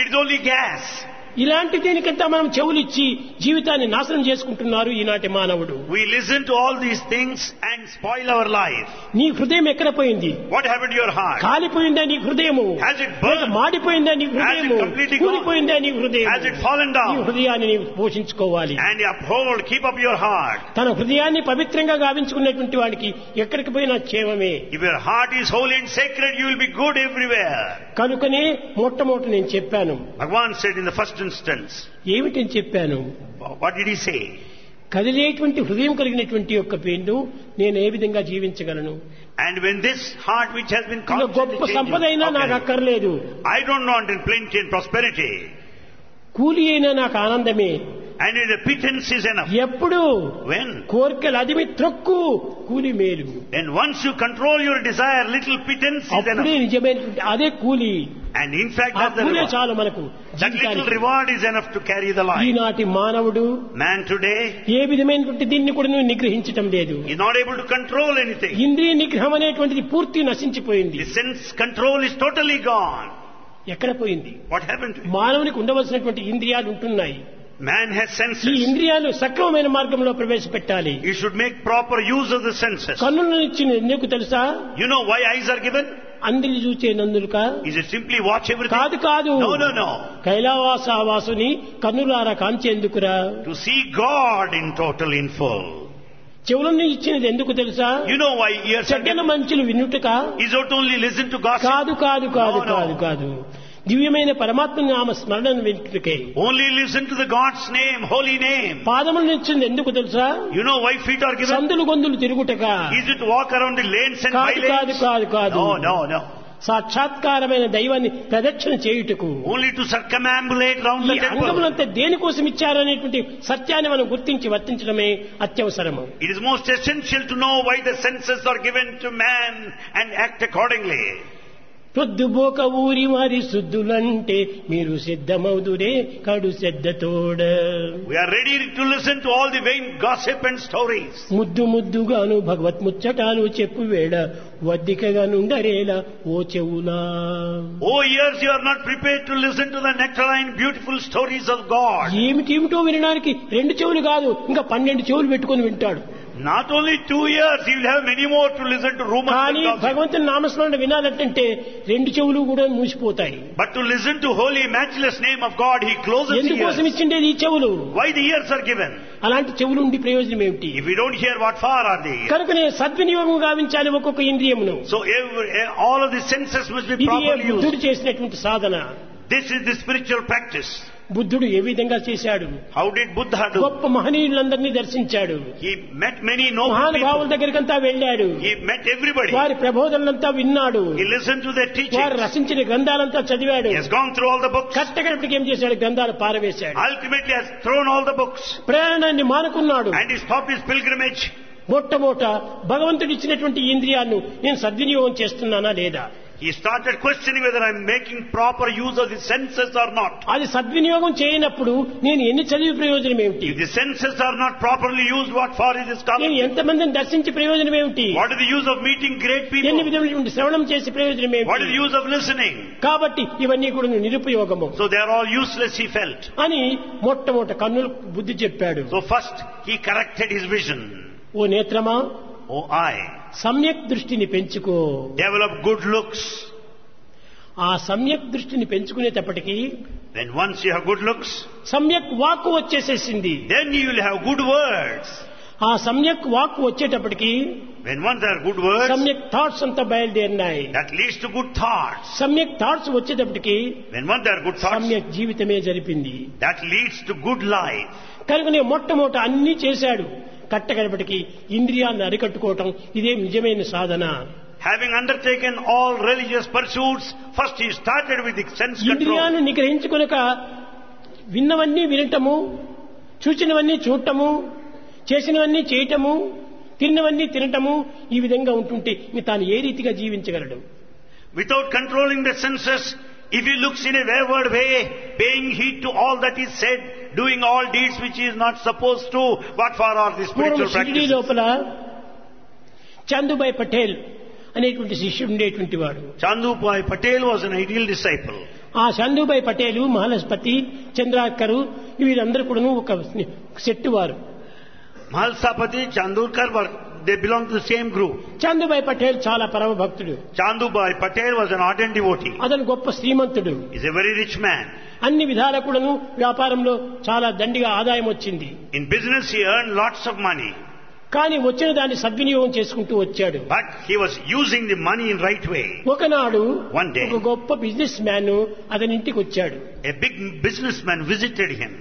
it is only gas ఇలాంటి దేనికంటే మనం చెవులిచ్చి జీవితాన్ని నాశనం చేసుకుంటున్నారు ఈనాటి మానవుడు. We listen to all these things and spoil our life నీ హృదయం ఎక్కడ పోయింది? వాట్ హ్యాపెన్ యువర్ హార్ట్ కాలిపోయిందా నీ హృదయము? హస్ ఇట్ బర్న్ మాడిపోయిందా నీ హృదయము? కూలిపోయిందా నీ హృదయం హస్ ఇట్ ఫాలెన్ డౌన్ నీ హృదయాన్ని నీవు పోషించుకోవాలి. And up hold keep up your heart తన హృదయాన్ని పవిత్రంగా గావించుకునేటువంటి వాడికి ఎక్కడికి పోయినా క్షేమమే. If your heart is whole and sacred you will be good everywhere కనుకనే మొట్టమొదటి నేను చెప్పాను. Bhagavan said in the first first instance, ఏమిటని చెప్పాను what did he say? కదిలేటువంటి హృదయం కలిగినటువంటి యొక్క పేరును నేను ఏ విధంగా జీవించగలను And when this heart which has been ఇంకా constantly గొప్ప సంపద అయినా నాకు అక్కర్లేదు I don't want in plenty and prosperity. కూలి అయినా నాకు ఆనందమే And in a pittance is enough. ఎప్పుడు When? కోరికలు అదిమి త్రొక్కు కూలి మేలు Then once you control your desire, little pittance is అప్పుడే enough. నిజమైనటువంటి అదే కూలి And in fact, ఆ that's the కూలే reward. చాలు మనకు That little జీవితానికి. reward is enough to carry the life. ఈనాటి మానవుడు Man today ఏ విధమైనటువంటి దీన్ని కూడా నువ్వు నిగ్రహించటం లేదు is not able to control anything. ఇంద్రియ నిగ్రహం అనేటువంటిది పూర్తి నశించిపోయింది The sense control is totally gone. ఎక్కడ పోయింది What happened to it? మానవునికి ఉండవలసినటువంటి ఇంద్రియాలు ఉంటున్నాయి Man has ఈ senses. ఇంద్రియాలు సక్రమమైన మార్గంలో ప్రవేశపెట్టాలి You should make proper use of the senses. కన్నులను ఇచ్చిన ఎందుకు తెలుసా You know why eyes are given? అందరి చూచే నందులుక Is it simply watch everything? కాదు కాదు No, no, no. కైలావాసావాసుని కన్నులారా కాంచేందుకురా To see God in total, in full. చెవులను ఇచ్చినది ఎందుకు తెలుసా You know why ears are చెడ్డల given? మంచులు వినుటక Is it only listen to gossip? కాదు కాదు కాదు No, no. కాదు కాదు దివ్యమైన పరమాత్మ నామ స్మరణ వెంటకే only listen to the God's name holy name పాదముల నుంచి ఎందుకు తెలుసా? You know why feet are given సందులు గొందులు తిరుగుటక. Is it walk around the lanes and by lanes కాదు కాదు కాదు. నో నో నో సాక్షాత్కారమైన దైవాన్ని ప్రదక్షిణ చేయుటకు. Only to circumambulate round the temple అంటే దేనికోసం ఇచ్చారనేటువంటి సత్యాన్ని మనం గుర్తించి వర్తించడమే అత్యవసరము. It is most essential to know why the senses are given to man and act accordingly పొద్దుబోక ఊరి వారి శుద్ధులంటే మీరు సిద్ధమవుదురే కడు శ్రద్ధతోడ we are ready to listen to all the vain gossip and stories ముద్దు ముద్దుగాను భగవత్ ముచ్చటాలు చెప్పు వేడ వద్దికగా నుండరేలా ఓ చెవునా O ears you not prepare to listen to the nectarine beautiful stories of God ఏమిటి ఏమిటో వినడానికి రెండు చెవులు కాదు ఇంకా పన్నెండు చెవులు పెట్టుకుని వింటాడు. Not only two ears, you will have many more to listen to rumors and కానీ gossip. భగవంతుని నామస్మరణ వినాలంటే రెండు చెవులు కూడా మూసిపోతాయి But to listen to holy, matchless name of God, He closes the ఎందుకోసం ears. ఇచ్చిండేది ఈ చెవులు Why the ears are given? అలాంటి చెవులు ఉండి ప్రయోజనం ఏమిటి If we don't hear, what for are they? కనుకనే సద్వినియోగం గావించాలి ఒక్కొక్క ఇంద్రియమును So every, all of the senses must be ఇది ఏ properly బుద్ధుడు used. చేసినటువంటి సాధన This is the spiritual practice. బుద్ధుడు ఏ విధంగా చేశాడు How did Buddha do? గొప్ప మహనీయులందరినీ దర్శించాడు He met many noble మహానుభావుల people. దగ్గరికంతా వెళ్ళాడు He met everybody. వారి ప్రబోధనలంతా విన్నాడు He listened to their వారు teachings. రచించిన గ్రంథాలంతా చదివాడు He has gone through all the books. కట్టకడపటికి ఏం చేశాడు గ్రంథాలు పారవేశాడు Ultimately has thrown all the books. ప్రయాణాన్ని మానుకున్నాడు And he stopped his pilgrimage. మొట్టమొదట భగవంతుడు ఇచ్చినటువంటి ఈ ఇంద్రియాలను నేను సద్వినియోగం చేస్తున్నానా లేదా He started questioning whether I'm making proper use of the senses or not. అది సద్వినియోగం చేయనప్పుడు నేను ఎన్ని చదివి ప్రయోజనం ఏమిటి If the senses are not properly used, what for is this నేను scholar? ఎంతమందిని దర్శించి ప్రయోజనం ఏమిటి What is the use of meeting great ఎన్ని people? విధమైనటువంటి శ్రవణం చేసి ప్రయోజనం What is the ఏమిటి use of listening? కాబట్టి ఇవన్నీ కూడా నిరుపయోగము So they are all useless, he felt. అని మొట్టమొదట కన్నులు బుద్ధి చెప్పాడు So first he corrected his vision. Oh నేత్రమా Oh eye, సమ్యక్ దృష్టిని పెంచుకో. డెవలప్ గుడ్ లుక్స్ ఆ సమ్యక్ దృష్టిని పెంచుకునేటప్పటికీ then once you have good looks సమ్యక్ వాక్ వచ్చేసేసింది. Then you will have good words ఆ సమ్యక్ వాక్ వచ్చేటప్పటికీ when one there good words సమ్యక్ థాట్స్ అంతా బయలుదేరినాయి. దట్ లీస్ట్ గుడ్ థాట్స్ సమ్యక్ thoughts వచ్చేటప్పటికీ when one there good thoughts సమ్యక్ జీవితమే జరిపింది. That leads to good life కనుక నేను మొట్టమొదట అన్ని చేశాడు. కట్టగడపటికి ఇంద్రియాలను అరికట్టుకోవటం ఇదే నిజమైన సాధన Having undertaken all religious pursuits, first he started with the sense control. ఇంద్రియాలను నిగ్రహించుకొనక విన్నవన్నీ వినటము చూచినవన్నీ చూడటము చేసినవన్నీ చేయటము తిన్నవన్నీ తినటము ఈ విధంగా ఉంటుంటే తాను ఏ రీతిగా జీవించగలడు Without controlling the senses, if he looks in a wayward way, paying heed to all that is said, doing all deeds which he is not supposed to, what for are the spiritual practices? లోపల చందుబాయ్ పటేల్ అనేటువంటి శిష్యుడు ఉండేటువంటి వాడు Chandupai Patel was an ideal disciple. ఆ చందుబాయ్ పటేలు మహాలస్పతి చంద్రాకరు వీరందరూ కూడాను ఒక set వారు Mahalsapati, Chandurkar were, they belonged to the same group. Chandubhai Patel చాలా పరమ భక్తుడు Chandubai Patel was an ardent devotee. అతను గొప్ప శ్రీమంతుడు He's a very rich man. అన్ని విధాల కూడాను వ్యాపారంలో చాలా దండిగా ఆదాయం వచ్చింది In business he earned lots of money. కానీ వచ్చిన దాన్ని సద్వినియోగం చేసుకుంటూ వచ్చాడు But he was using the money in right way. ఒకనాడు One day. ఒక గొప్ప బిజినెస్ మ్యాన్ అతని ఇంటికి వచ్చాడు A big businessman visited him.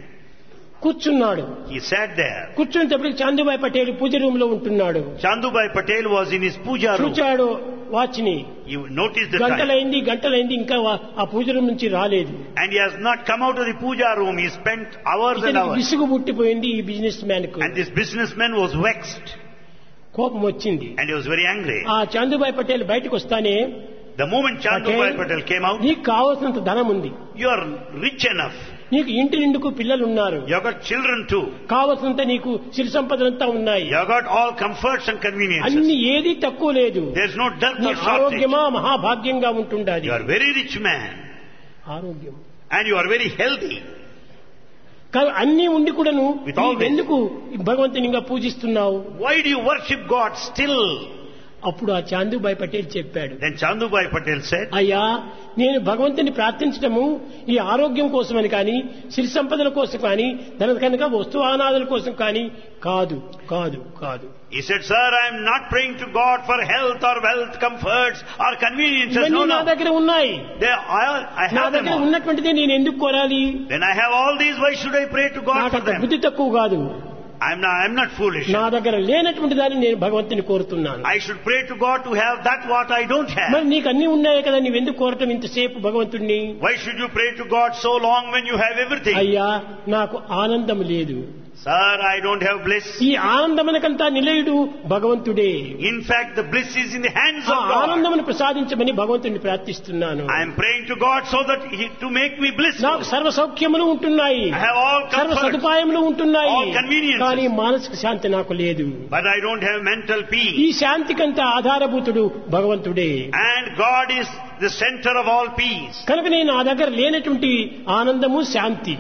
కూర్చున్నాడు He sat there. కూర్చునేటప్పటికి చాందుబాయ్ పటేల్ పూజ రూమ్ లో ఉంటున్నాడు Chandubai Patel was in his puja room. చూచాడు వాచ్ని You noticed the time. గంటలైంది గంటలైంది ఇంకా వా- ఆ పూజ రూమ్ నుంచి రాలేదు And he has not come out of the puja room. He spent hours and ఇతనికి hours. విసుగు పుట్టిపోయింది ఈ బిజినెస్ మ్యాన్ కు And this businessman was vexed. కోపం వచ్చింది And he was very angry. ఆ చాందుబాయ్ పటేల్ బయటకు వస్తానే The moment Chandubai Patel- Patel came out, నీకు కావాల్సినంత ధనం ఉంది you are rich enough. నీకు ఇంటి నిండుకు పిల్లలు ఉన్నారు చిల్డ్రన్ టు కావలసినంత నీకు సిరి సంపదలంతా ఉన్నాయి. ఆల్ కంఫర్ట్స్ అండ్ కన్వీనియన్స్ అన్ని ఏది తక్కువ లేదు. ఆరోగ్యమా మహాభాగ్యంగా ఉంటుండాలి ఆర్ వెరీ రిచ్ మ్యాన్ ఆరోగ్యం. And you are very healthy అన్ని ఉండి కూడా కూడాను ఎందుకు భగవంతుని ఇంకా పూజిస్తున్నావు? Why do worship God still అప్పుడు ఆ చాందుబాయ్ పటేల్ చెప్పాడు Then Chandubai Patel said, అయ్యా నేను భగవంతుని ప్రార్థించడము ఈ ఆరోగ్యం కోసమని కానీ సిరి సంపదల కోసం కానీ ధన కనుక వస్తువానాదుల కోసం కానీ కాదు కాదు కాదు He said, Sir, I am not praying to God for health or wealth, comforts or conveniences. ఇవన్నీ No, నా no. దగ్గర ఉన్నాయి They, I, I నా have them దగ్గర all. ఉన్నటువంటిది నేను ఎందుకు కోరాలి When I have all these, why should I pray to God నాకు for అంత them? బుద్ధి తక్కువ కాదు I'm not, I'm not foolish. నా దగ్గర లేనటువంటి దాన్ని నేను భగవంతుని కోరుతున్నాను I should pray to God to have that what I don't మరి have. నీకు అన్ని ఉన్నాయి కదా నీవెందుకు కోరటం ఇంతసేపు భగవంతుణ్ణి Why should you pray to God so long when you have everything? అయ్యా నాకు ఆనందం లేదు Sir, I don't have bliss. ఈ ఆనందమునకంతా నిలయుడు భగవంతుడే In fact, the bliss is in the hands ఆ of God. ఆనందమును ప్రసాదించమని భగవంతుని ప్రార్థిస్తున్నాను I am praying to God so that He, to make me blissful. నాకు సర్వ సౌఖ్యములు ఉంటున్నాయి I have all సర్వ సదుపాయములు ఉంటున్నాయి. కానీ మానసిక శాంతి నాకు లేదు but I don't have mental ఈ peace. శాంతికంతా ఆధారభూతుడు భగవంతుడే And God is the center of all peace. కనుక నేను నా దగ్గర లేనటువంటి ఆనందము శాంతి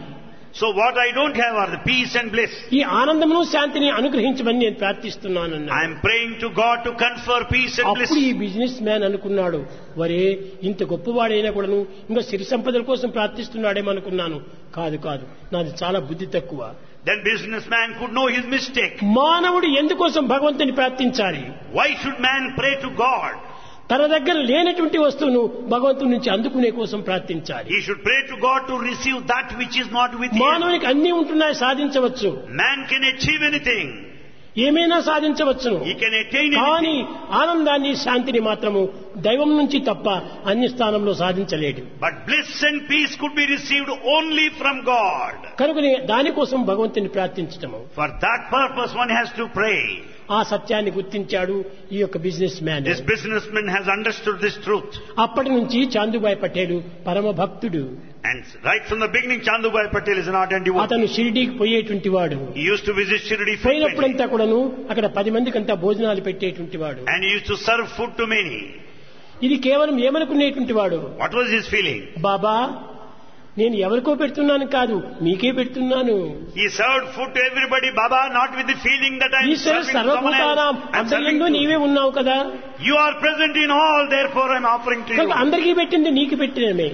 So what I don't have are the peace and bliss. ఈ ఆనందమును శాంతిని అనుగ్రహించమని నేను ప్రార్థిస్తున్నాను I am praying to God to confer peace and bliss. అప్పుడు ఈ బిజినెస్ మ్యాన్ అనుకున్నాడు వరే ఇంత గొప్పవాడైనా కూడాను ఇంకా సిరి సంపదల కోసం ప్రార్థిస్తున్నాడేమో అనుకున్నాను కాదు కాదు నాది చాలా బుద్ధి తక్కువ Then businessman could know his mistake. మానవుడు ఎందుకోసం భగవంతుని ప్రార్థించాలి Why should man pray to God? తన దగ్గర లేనటువంటి వస్తువును భగవంతుడి నుంచి అందుకునే కోసం ప్రార్థించాలి. Should pray to God to receive that which is not with మానవునికి అన్ని ఉంటున్నాయి సాధించవచ్చు. మ్యాన్ కెన్ అచీవ్ ఎనీథింగ్ ఏమైనా సాధించవచ్చును. కానీ ఆనందాన్ని శాంతిని మాత్రము దైవం నుంచి తప్ప అన్ని స్థానంలో సాధించలేడు. But bless and peace could be received only from God కనుక దానికోసం భగవంతుని ప్రార్థించటము. For that purpose one has to pray ఆ సత్యాన్ని గుర్తించాడు ఈ యొక్క business man This businessman has understood this truth. అప్పటి నుంచి చాందుబాయ్ పటేలు పరమ భక్తుడు And right from the beginning, Chandubai Patel is an ardent devotee. అతను షిరిడీకి పోయేటువంటి వాడు He used to visit Shirdi frequently. పోయినప్పుడంతా కూడాను అక్కడ పది మందికంతా భోజనాలు పెట్టేటువంటి వాడు And he used to serve food to many. ఇది కేవలం ఏమనుకునేటువంటి వాడు What was his feeling? బాబా నేను ఎవరికో పెడుతున్నాను కాదు మీకే పెడుతున్నాను. నీవే ఉన్నావు కదా. You are present in all therefore I'm offering అందరికీ పెట్టింది నీకు పెట్టినే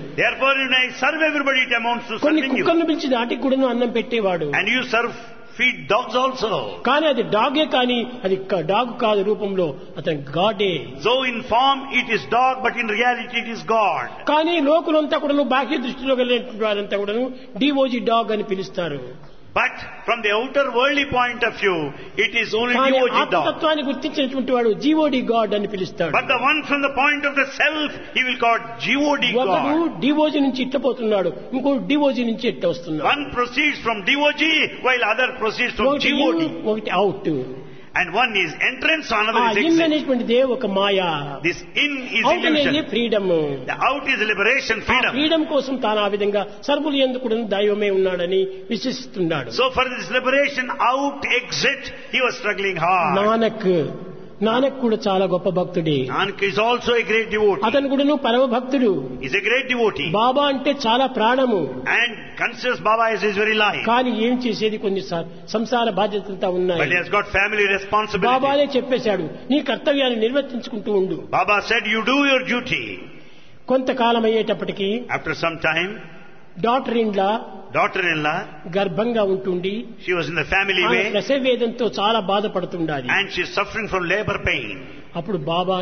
కొన్ని కుక్కను పిలిచి దాటికి కూడా అన్నం పెట్టేవాడు. And you serve feed dogs also. కానీ అది డాగే కానీ అది డాగ్ కాదు రూపంలో అతని గాడే So in form it is dog, but in reality it is God. కానీ లోకులంతా కూడాను బాహ్య దృష్టిలో కలిగినటువంటి వారంతా కూడాను డివోజీ డాగ్ అని పిలుస్తారు But from the outer worldly point of view, it is only కానీ devoted dog. ఆత్మతత్వాన్ని గుర్తించినటువంటి వాడు జీవోడి గాడ్ అని పిలుస్తాడు But the one from the point of the self, he will call God ఒకడు God. డివోజీ నుంచి ఇట్ట పోతున్నాడు ఇంకోటి డివోజీ నుంచి ఇట్ట వస్తున్నాడు One proceeds from DOG, while other proceeds from ఒకటి GOD. in, ఒకటి out And one is entrance, ఆ another is ఇన్ exit. అనేటువంటిదే ఒక మాయా This in is అవుట్ అనేది illusion. Freedom The out is liberation, ఆ freedom. ఫ్రీడమ్ కోసం తాను ఆ విధంగా సర్వులు ఎందుకు దైవమే ఉన్నాడని విశ్వసిస్తున్నాడు So for this liberation, out, exit, he was struggling hard. Nanak Nanak కూడా చాలా గొప్ప భక్తుడే. Nanak is also a great devote అతను కూడాను పరమ భక్తుడు. Is a great devotee Baba అంటే చాలా ప్రాణము. And considers Baba is is very life కానీ ఏం చేసేది కొన్ని సార్ సంసార బాధ్యతలతో ఉన్నాయి. But has got family responsibility బాబాలే చెప్పేశాడు నీ కర్తవ్యాన్ని నిర్వర్తించుకుంటూ ఉండు. Baba said you do your duty కొంతకాలం అయ్యేటప్పటికి after some time daughter in law daughter in law గర్భంగా ఉంటుండి she was in the family way ప్రసవేదంతో చాలా బాధపడుతుండాలి. And she suffering from labour pain అప్పుడు బాబా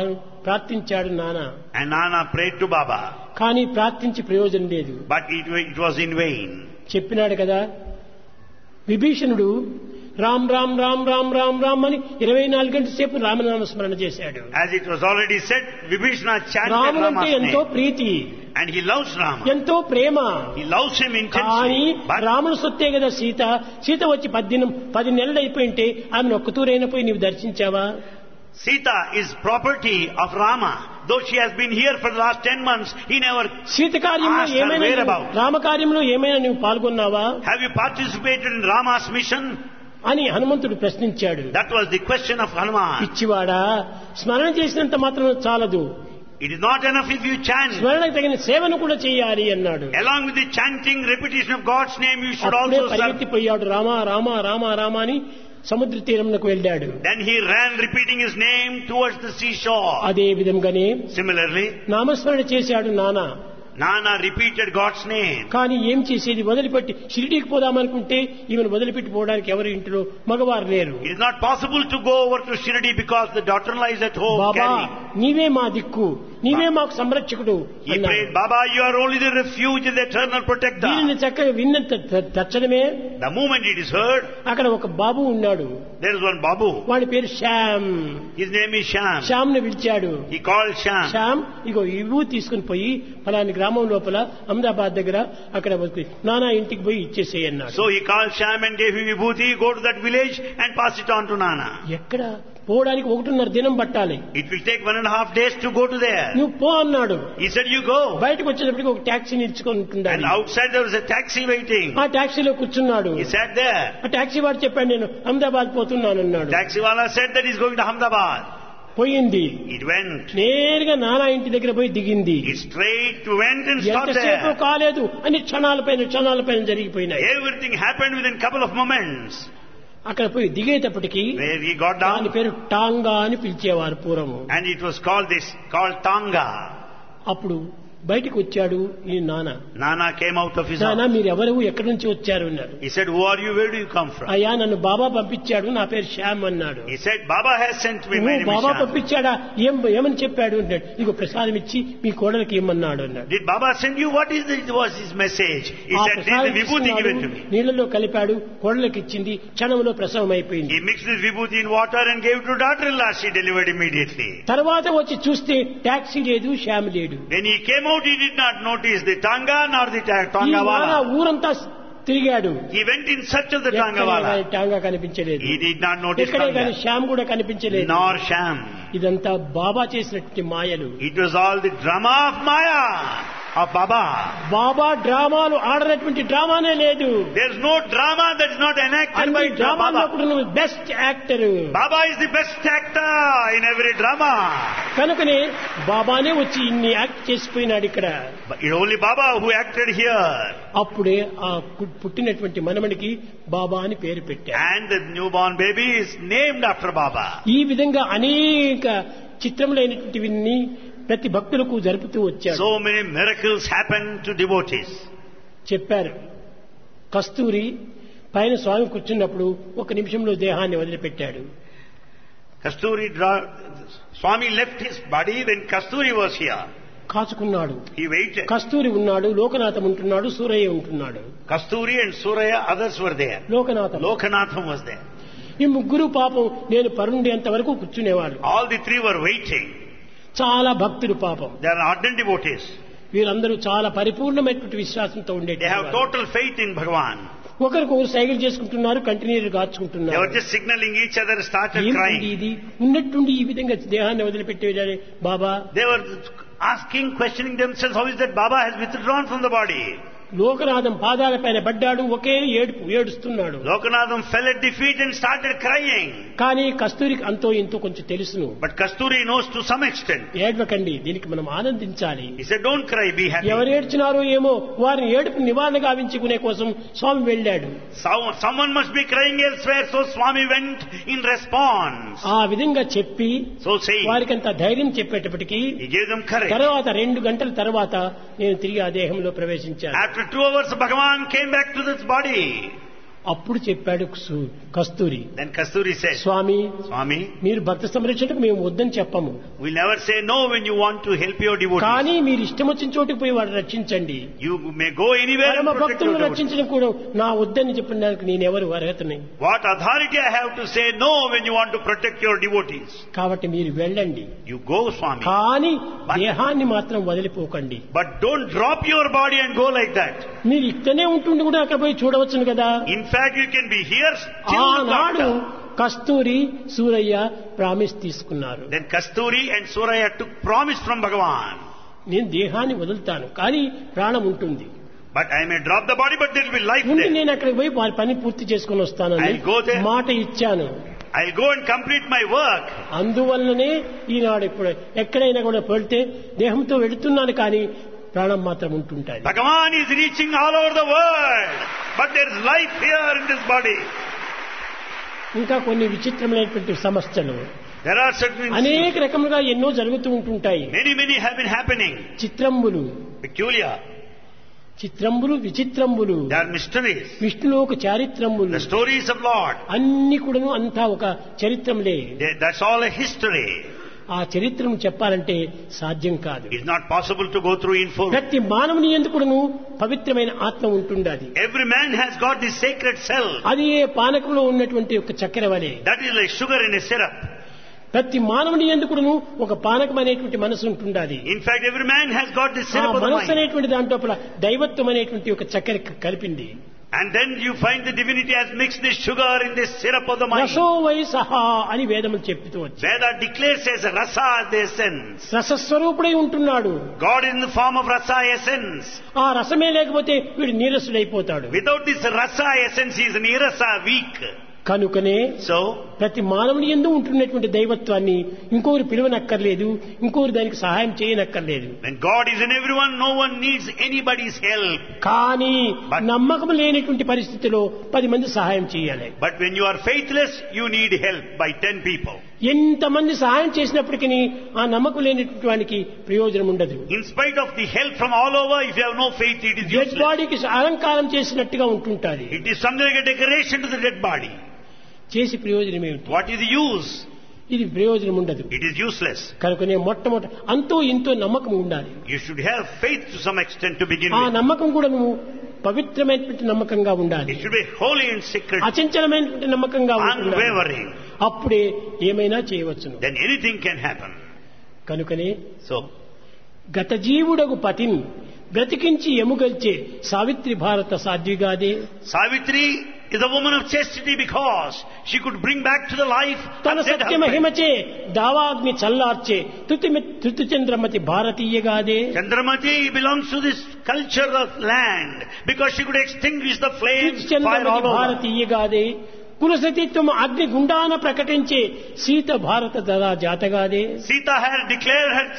ప్రార్థించాడు నానా అండ్ నానా ప్రే టు బాబా. కానీ ప్రార్థించి ప్రయోజనం లేదు. But it it was in vain చెప్పినాడు కదా విభీషణుడు రామ్ రామ్ రామ్ రామ్ రామ్ రామ్ అని ఇరవై నాలుగు గంటల సేపు రామనామ స్మరణ చేశాడు As it was already said, Vibhishana chanted రాముడు అంటే ఎంతో. ప్రీతి And he loves Rama. ఎంతో ప్రేమ He loves him కానీ రాముడు సొత్తే కదా సీత సీత వచ్చి పద్దెనం పది నెలలు అయిపోయింటే ఆమెను ఒక్క తూరైన పోయి నీవు దర్శించావా Sita is property of Rama. Though she has been here for the last ten months, he never. Sita కార్యంలో ఏమైనా రామ కార్యంలో ఏమైనా నువ్వు పాల్గొన్నావా Have you participated in Rama's mission? అని హనుమంతుడు ప్రశ్నించాడు That was the question of Hanuman. పిచ్చివాడా స్మరణ చేసినంత మాత్రం చాలదు It is not enough if you chant. స్మరణకు తగిన సేవను కూడా చేయాలి అన్నాడు Along with the chanting, repetition of God's name, you should అప్పుడే also serve. పరిగెత్తిపోయాడు రామ రామ రామ రామ అని సముద్ర తీరంకు వెళ్ళాడు Then he ran repeating his name towards the seashore. అదే విధంగానే Similarly, నామస్మరణ చేశాడు నాన్న Nana repeated God's name. కానీ ఏం చేసేది వదిలిపెట్టి షిరిడీకి పోదామనుకుంటే ఈమెను వదిలిపెట్టి పోవడానికి ఎవరి ఇంటిలో మగవారు లేరు It is not possible to go over to Shirdi because the daughter-in-law is at home Baba carrying. నీవే మా దిక్కు నీవే మాకు సంరక్షకుడు Baba you are only the refuge in the eternal protector దీనిని చక్కగా విన్న తచ్చడమే. The moment it is heard అక్కడ ఒక బాబు ఉన్నాడు. దేర్ ఇస్ వన్ బాబు వాడి పేరు Shyam. His name is Shyam శ్యామ్ని పిలిచాడు. హి కాల్ శ్యామ్ శ్యామ్ ఇగో ఇవు తీసుకొని పోయి ఫలాని గ్రామం లోపల అహ్మదాబాద్ దగ్గర అక్కడ నానా ఇంటికి పోయి ఇచ్చేసేయన్నాడు so he call Shyam and gave he vibhuti go to that village and pass it on to Nana ఎక్కడ? పోవడానికి ఒకటిన్నర దినం పట్టాలి. It will take one and half days to go to there నువ్వు పో అన్నాడు. ఈ సెడ్ యూ గో బయటకు వచ్చేటప్పటికి ఒక taxi నిల్చుకుంటున్నాడు outside there is taxi waiting ఆ ట్యాక్సీలో కూర్చున్నాడు. ఈ సెడ్ దే ఆ ట్యాక్సీ వాడు చెప్పాడు నేను అహ్మదాబాద్ పోతున్నాను అన్నాడు. ట్యాక్సీ వాళ్ళ said that is going to Ahmedabad పోయింది. ఇట్ వెంట్ నేరుగా నానా ఇంటి దగ్గర పోయి దిగింది. స్ట్రైట్ టు వెంట్ అండ్ కాలేదు. అని క్షణాల పైన క్షణాల పైన జరిగిపోయినాయి. Everything happened within couple of moments అక్కడ పోయి దిగేటప్పటికీ దాని పేరు టాంగా అని పిలిచేవారు పూర్వము. And it was call this call tonga. అప్పుడు బయటికి వచ్చాడు ఈ నాన్న. నానా కేమ్ అవుట్ ఆఫ్ నానా మీరు ఎవరు ఎక్కడి నుంచి వచ్చారు? అన్నాడు he said who you where you come from అయ్యా నన్ను బాబా పంపించాడు. నా పేరు శ్యామ్ అన్నాడు. He said Baba has sent me Baba పంపించాడా? ఏం ఏమని చెప్పాడు? అన్నాడు. ఇది ప్రసాదం ఇచ్చి మీ కోడలికి ఏమన్నాడు అన్నాడు. Baba send you what is this was his message he said this vibhuti given to me నీళ్ళలో కలిపాడు కోడలికి ఇచ్చింది క్షణంలో ప్రసవం అయిపోయింది. He mixed this vibhuti in water and gave to daughter laws she delivered immediately తర్వాత వచ్చి చూస్తే టాక్సీ లేదు శ్యామ్ లేదు. Then he came out he did not notice the tonga not the tonga wala ఊరంతా తిరిగాడు. ఈ వెంట ఇన్ సచ్ ద టాంగా వాలా టాంగా కనిపించలేదు. ఈ డిడ్ నాట్ నోటీస్ ఇక్కడే కానీ శ్యామ్ కూడా కనిపించలేదు. నార్ శ్యామ్ ఇదంతా బాబా చేసినట్టు మాయలు. It was all the drama of maya Baba Baba డ్రామాలు ఆడనటువంటి డ్రామానే లేదు. నో డ్రామా దట్ నాట్ డ్రామాలు best actor Baba. Is the best actor in every drama కనుకనే బాబానే వచ్చి ఇన్ని యాక్ట్ చేసిపోయినాడు ఇక్కడ. Only Baba who acted here అప్పుడే ఆ పుట్టినటువంటి మనమణికి బాబా అని పేరు పెట్టా and new born baby name after Baba ఈ విధంగా అనేక చిత్రములైనటువంటి విన్ని ప్రతి భక్తులకు జరుపుతూ వచ్చారు so many miracles happen to devotees చెప్పారు. కస్తూరి పైన స్వామి కూర్చున్నప్పుడు ఒక నిమిషంలో దేహాన్ని వదిలిపెట్టాడు. Kasturi draw Swami left his body when Kasturi was here కాచుకున్నాడు. He wait Kasturi ఉన్నాడు లోకనాథం ఉంటున్నాడు సూరయ్య ఉంటున్నాడు. Kasturi and Surayya others were there Lokanatham. Lokanatham was he ముగ్గురు పాపం నేను పరుండేంత వరకు కూర్చునేవాడు all the three were waiting చాలా భక్తులు పాపం They are ardent devotees. వీరందరూ చాలా పరిపూర్ణమైనటువంటి విశ్వాసంతో They have ఉండేది total faith in Bhagavan. ఒకరికొకరు సైకిల్ చేసుకుంటున్నారు signaling each other, started ఏమిటి crying. ఇది ఉన్నట్టుండి ఈ విధంగా దేహాన్ని వదిలిపెట్టేదాన్ని బాబా They were asking, questioning themselves, how is that Baba has withdrawn from the body? Lokanatham పాదాల పైన పడ్డాడు ఒకే ఏడుపు ఏడుస్తున్నాడు Lokanatham fell at the feet and started crying. కానీ కస్తూరికి అంతో ఇంతో కొంచెం తెలుసును But Kasturi knows to some extent. ఏడవకండి దీనికి మనం ఆనందించాలి He said, don't cry, be happy. ఎవరు ఏడ్చినారో ఏమో వారిని ఏడుపు నివారణ గావించుకునే కోసం స్వామి వెళ్ళాడు Some- Someone must be crying elsewhere, so Swami went in response. ఆ విధంగా చెప్పి So saying, వారికి అంత ధైర్యం చెప్పేటప్పటికి he gave them courage. తర్వాత రెండు గంటల తర్వాత నేను తిరిగి ఆ దేహంలో ప్రవేశించాను Two hours, Bhagavan came back to this body. అప్పుడు చెప్పాడు కస్తూరి. కస్తూరి స్వామి స్వామి మీరు భక్తి సంరక్షణకు మేము వద్దని చెప్పము. Never say no when you want to help your devo కానీ మీరు ఇష్టం వచ్చిన చోటుకు పోయి వాడు రక్షించండి. యూ మే గో ఎనీవేర్ భక్తులను రక్షించడం కూడా నా వద్దని చెప్పిన దానికి నేను ఎవరు అర్హతని? What authority I have to say no when you want to protect your devotees కాబట్టి మీరు వెళ్ళండి. You go Swami. కానీ దేహాన్ని మాత్రం వదిలిపోకండి. But don't drop your body and go like that మీరు ఇక్కడనే ఉంటుంది కూడా అక్కడ పోయి చూడవచ్చును కదా. Fact, you can be here still. ఆనాడు. కస్తూరి సూరయ్య ప్రామిస్ తీసుకున్నారు Then Kasturi and Suraya took promise from Bhagavan. నేను దేహాన్ని వదులుతాను కానీ ప్రాణం ఉంటుంది But I may drop the body, but there will be life ముందు there. నేను అక్కడికి పోయి వారి పని పూర్తి చేసుకుని వస్తానని I'll go there. మాట ఇచ్చాను I'll go and complete my work. అందువల్లనే ఈనాడు ఇప్పుడు ఎక్కడైనా కూడా వెళ్తే దేహంతో వెళుతున్నాను కానీ ప్రాణం మాత్రం ఉంటుంటాయి Bhagavan is reaching all over the world. But there is life here in this body ఇంకా కొన్ని విచిత్రమైనటువంటి సమస్యలు. అనేక రకములుగా ఎన్నో జరుగుతూ ఉంటుంటాయి. Very very have been happening చిత్రంబులు. Peculiar చిత్రంబులు విచిత్రంబులు. మిస్టరీస్ విష్ణులు ఒక చారిత్రంబులు స్టోరీస్ ఆఫ్ లాడ్ అన్ని కూడా అంతా ఒక చరిత్రంలే దట్స్ హిస్టరీ ఆ చరిత్రను చెప్పాలంటే సాధ్యం కాదు It's not possible to go through in full. ప్రతి మానవుని ఎందుకును పవిత్రమైన ఆత్మ ఉంటుండాలి Every man has got this sacred self. అది పానకంలో ఉన్నటువంటి ఒక చక్కెర వలె That is like sugar in a syrup. ప్రతి మానవుని ఎందుకును ఒక పానకం అనేటువంటి మనసు ఉంటుండాలి has got this ఆ syrup of the మనస్సు mind. అనేటువంటి దాంట్లో దైవత్వం అనేటువంటి ఒక చక్కెర కలిపింది And then you find the divinity has mixed this sugar in this syrup of the mind. రసో వై సహా అని వేదములు చెప్తూ వచ్చి Veda declares as rasa the essence. రసస్వరూపుడై ఉంటున్నాడు God in the form of rasa essence. ఆ రసమే లేకపోతే వీడు నీరసుడైపోతాడు Without this rasa essence, he is nirasa, weak. కనుకనే సో ప్రతి మానవుని ఎందు ఉంటున్నటువంటి దైవత్వాన్ని ఇంకోరు పిలువనక్కర్లేదు ఇంకోరు దానికి సహాయం చేయనక్కర్లేదు. God is in every one no one needs anybody's help కానీ నమ్మకం లేనిటువంటి పరిస్థితిలో పది మంది సహాయం చేయాలి. But when you are faithless you need help by ten people ఎంతమంది సహాయం చేసినప్పటికీ ఆ నమ్మకం లేనటువంటి వానికి ప్రయోజనం ఉండదు. In spite of the help from all over if you have no faith it is dead బాడీకి అలంకారం చేసినట్టుగా ఉంటుంటారు it is something decoration to the dead body చేసి ప్రయోజనం ఏమిటి is the use? ఇది ప్రయోజనం ఉండదు It is useless. కనుకనే మొట్టమొదటి అంతో ఇంతో నమ్మకం ఉండాలి You should have faith to some extent to begin ఆ. నమ్మకం కూడా నువ్వు పవిత్రమైనటువంటి నమ్మకంగా ఉండాలి It should be holy and sacred, అచంచలమైనటువంటి నమ్మకంగా ఉండాలి. అప్పుడే ఏమైనా చేయవచ్చును Then anything can happen. కనుకనే So, గత జీవుడగు పతిన్ బ్రతికించి ఎముగల్చే సావిత్రి భారత సాధ్విగాదే Savitri is a woman of chastity because she could bring back to the life ತನ್ನ ಸತ್ಯ ಮಹಿಮಚೆ ದಾವಾಗ್ನಿ ಚಲ್ಲಾರ್ಚೆ ತುತಿಮಿ ತುತಿಚಂದ್ರಮತಿ ಭಾರತೀಯ ಗಾದೆ Chandramati belongs to this culture of land because she could extinguish the flame fire all over. ಭಾರತೀಯ కులసతిత్వము అగ్ని గుండాన ప్రకటించి సీత భారత దళా జాతగాదే. Sita has declared her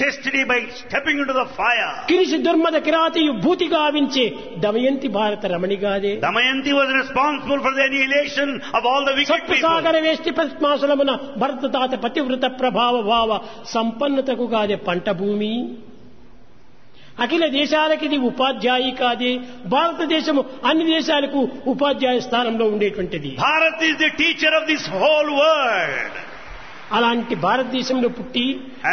chastity by stepping to the fire కిరిసి దుర్మద కిరాతి భూతి గావించి దమయంతి భారత రమణి Gade Damayanti was responsible for the annihilation of all the wicked people సాగర వేష్టి ప్రతిమాసలమున భరత తాత పతివృత ప్రభావ భావ సంపన్నతకు గాదే పంట భూమి. అఖిల దేశాలకి ఇది ఉపాధ్యాయి కాది. భారతదేశం అన్ని దేశాలకు ఉపాధ్యాయ స్థానంలో ఉండేటువంటిది. Bharat is the teacher of this whole world అలాంటి భారతదేశంలో పుట్టి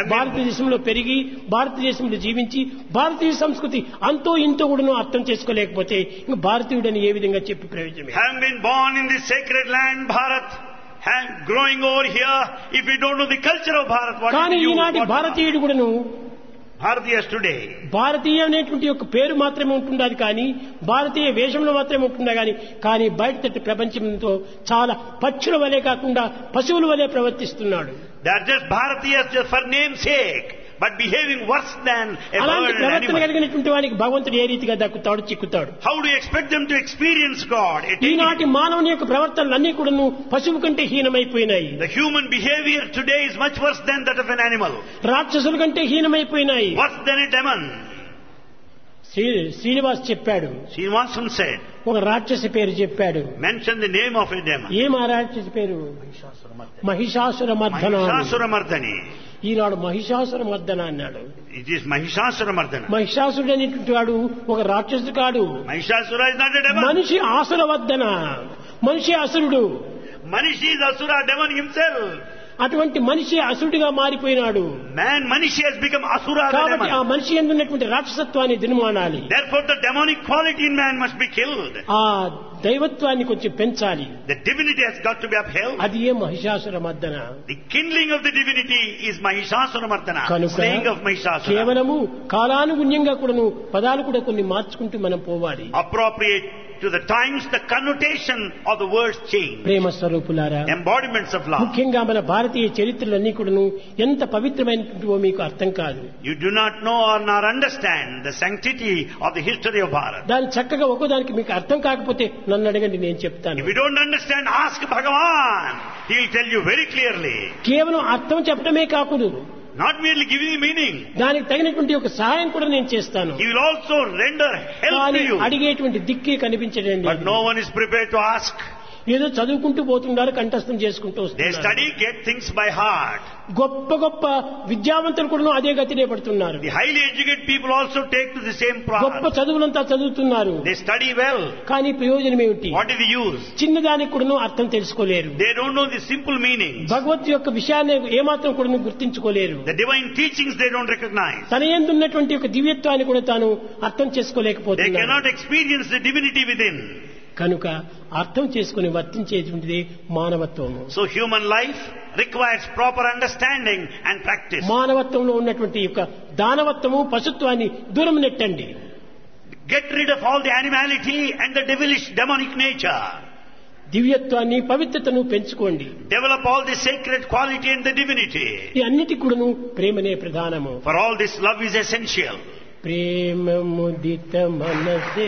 భారతదేశంలో పెరిగి భారతదేశంలో జీవించి భారతీయ సంస్కృతి అంతో ఇంతో కూడా అర్థం చేసుకోలేకపోతే ఇంక భారతీయుడని ఏ విధంగా చెప్పి ప్రయోజనం land Bharat growing over here if you the culture of కానీ ఈనాటి భారతీయుడు కూడాను Bharatiyas today, భారతీయ అనేటువంటి యొక్క పేరు మాత్రమే ఉంటుండదు కానీ భారతీయ వేషంలో మాత్రమే ఉంటుందా కానీ కానీ బయట తట్టు ప్రపంచంతో చాలా పక్షుల వలె కాకుండా పశువుల వలె ప్రవర్తిస్తున్నాడు. Just Bharatiyas just for name's sake, but behaving worse than a అలాంటి bird and ప్రవర్తన animal. కలిగినటువంటి వానికి భగవంతుడు ఏ రీతిగా దక్కుతాడు చిక్కుతాడు How do you expect them to experience God? At any- ఈనాటి మానవుని యొక్క ప్రవర్తనలన్నీ కూడాను పశువు కంటే హీనమైపోయినాయి The human behavior today is much worse than that of an animal, రాక్షసుల కంటే హీనమైపోయినాయి worse than a demon. Shri Srinivas చెప్పాడు Srinivasan said, ఒక రాక్షసి పేరు చెప్పాడు mention the name of a demon. ఏం ఆ రాక్షసి పేరు మహిషాసుర మర్దన Mahishasura Mardani. ఈనాడు మహిషాసుర మర్దన అన్నాడు. ఇట్ ఈస్ మహిషాసుర మర్దన మహిషాసుడు అనేటువంటి వాడు ఒక రాక్షసు కాడు. మహిషాసుర మనిషి ఆసుర వర్ధన మనిషి అసురుడు. మనిషి అసుర దేవన్ హింసే అటువంటి మనిషి అసురుడిగా మారిపోయినాడు. మ్యాన్ మనిషి హెస్ బికమ్ అసుర కాబట్టి ఆ మనిషి ఎందుకున్నటువంటి రాక్షసత్వాన్ని దినుమానాలి? There for the demonic quality in man must be ఆ దైవత్వాన్ని కొంచెం పెంచాలి The divinity has got to be upheld. అది ఏ మహిషాసుర మర్దన The kindling of the divinity is Mahishasura Mardana, కనుక slaying of Mahishasura. కేవలము కాలానుగుణ్యంగా కూడాను పదాలు కూడా కొన్ని మార్చుకుంటూ మనం పోవాలి Appropriate to the times, the connotation of the words change. ప్రేమ స్వరూపులారా Embodiments of love. ముఖ్యంగా మన భారతీయ చరిత్రలన్నీ కూడాను ఎంత పవిత్రమైనటువంటివో మీకు అర్థం కాదు You do not know or not understand the sanctity of the history of Bharat. దాని చక్కగా ఒక్కోదానికి మీకు అర్థం కాకపోతే నన్ను అడగండి నేను చెప్తాను If you don't understand, ask Bhagavan. He'll tell you very clearly. కేవలం అర్థం చెప్పడమే కాకూడదు Not merely giving the meaning. దానికి తగినటువంటి ఒక సహాయం కూడా నేను చేస్తాను help కానీ to you. అడిగేటువంటి దిక్కే కనిపించడం But లేదు. no one is prepared to ask. ఏదో చదువుకుంటూ పోతున్నారు కంఠస్థం చేసుకుంటూ they study get things by heart గొప్ప గొప్ప విద్యావంతులు కూడా అదే గతినే పడుతున్నారు. The highly educate people also take to the same గొప్ప చదువులంతా చదువుతున్నారు. దే స్టడీ వెల్ కానీ ప్రయోజనం ఏమిటి? వాట్ ఇస్ చిన్న దానికి కుడినో అర్థం తెలుసుకోలేరు. They don't know the simple meaning భగవత్ యొక్క విషయాన్ని ఏ మాత్రం కూడాను గుర్తించుకోలేరు. The divine teachings they don't recognize తన ఎందున్నటువంటి ఒక దివ్యత్వాన్ని కూడా తాను అర్థం చేసుకోలేకపోతే they cannot experience the divinity within కనుక అర్థం చేసుకుని వర్తించేటువంటిది మానవత్వము. So human life requires proper understanding and practice మానవత్వంలో ఉన్నటువంటి యొక్క దానవత్వము పశుత్వాన్ని దూరం నెట్టండి. Get rid of all the animality and the devilish demonic nature దివ్యత్వాన్ని పవిత్రతను పెంచుకోండి. Develop all the secret quality and the divinity ఈ అన్నిటి కూడాను ప్రేమనే ప్రధానము. For all this love is essential ప్రేమ ముదిత మనసే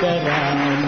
कराना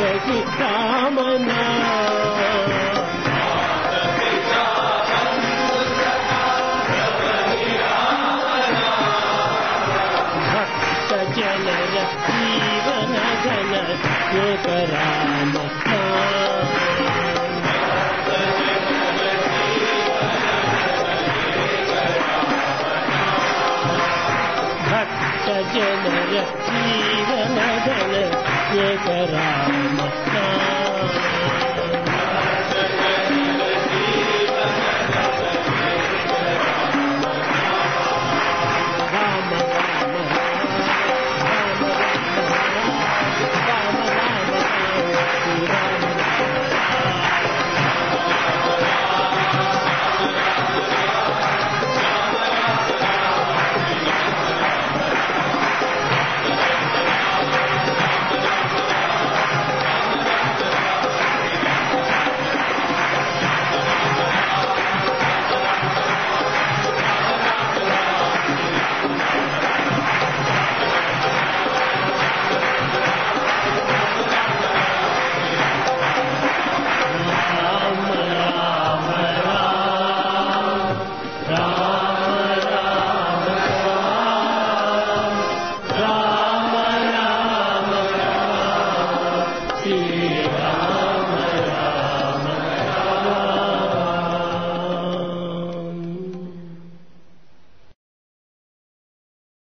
ಮಾದರಿ ಕಾಮನ ಭಕ್ತ ಜನರ ಜೀವನ ಘನ ಯೋಗರಾಮ ಭಕ್ತ ಜನರ ಜೀವನ ಘನ जय कय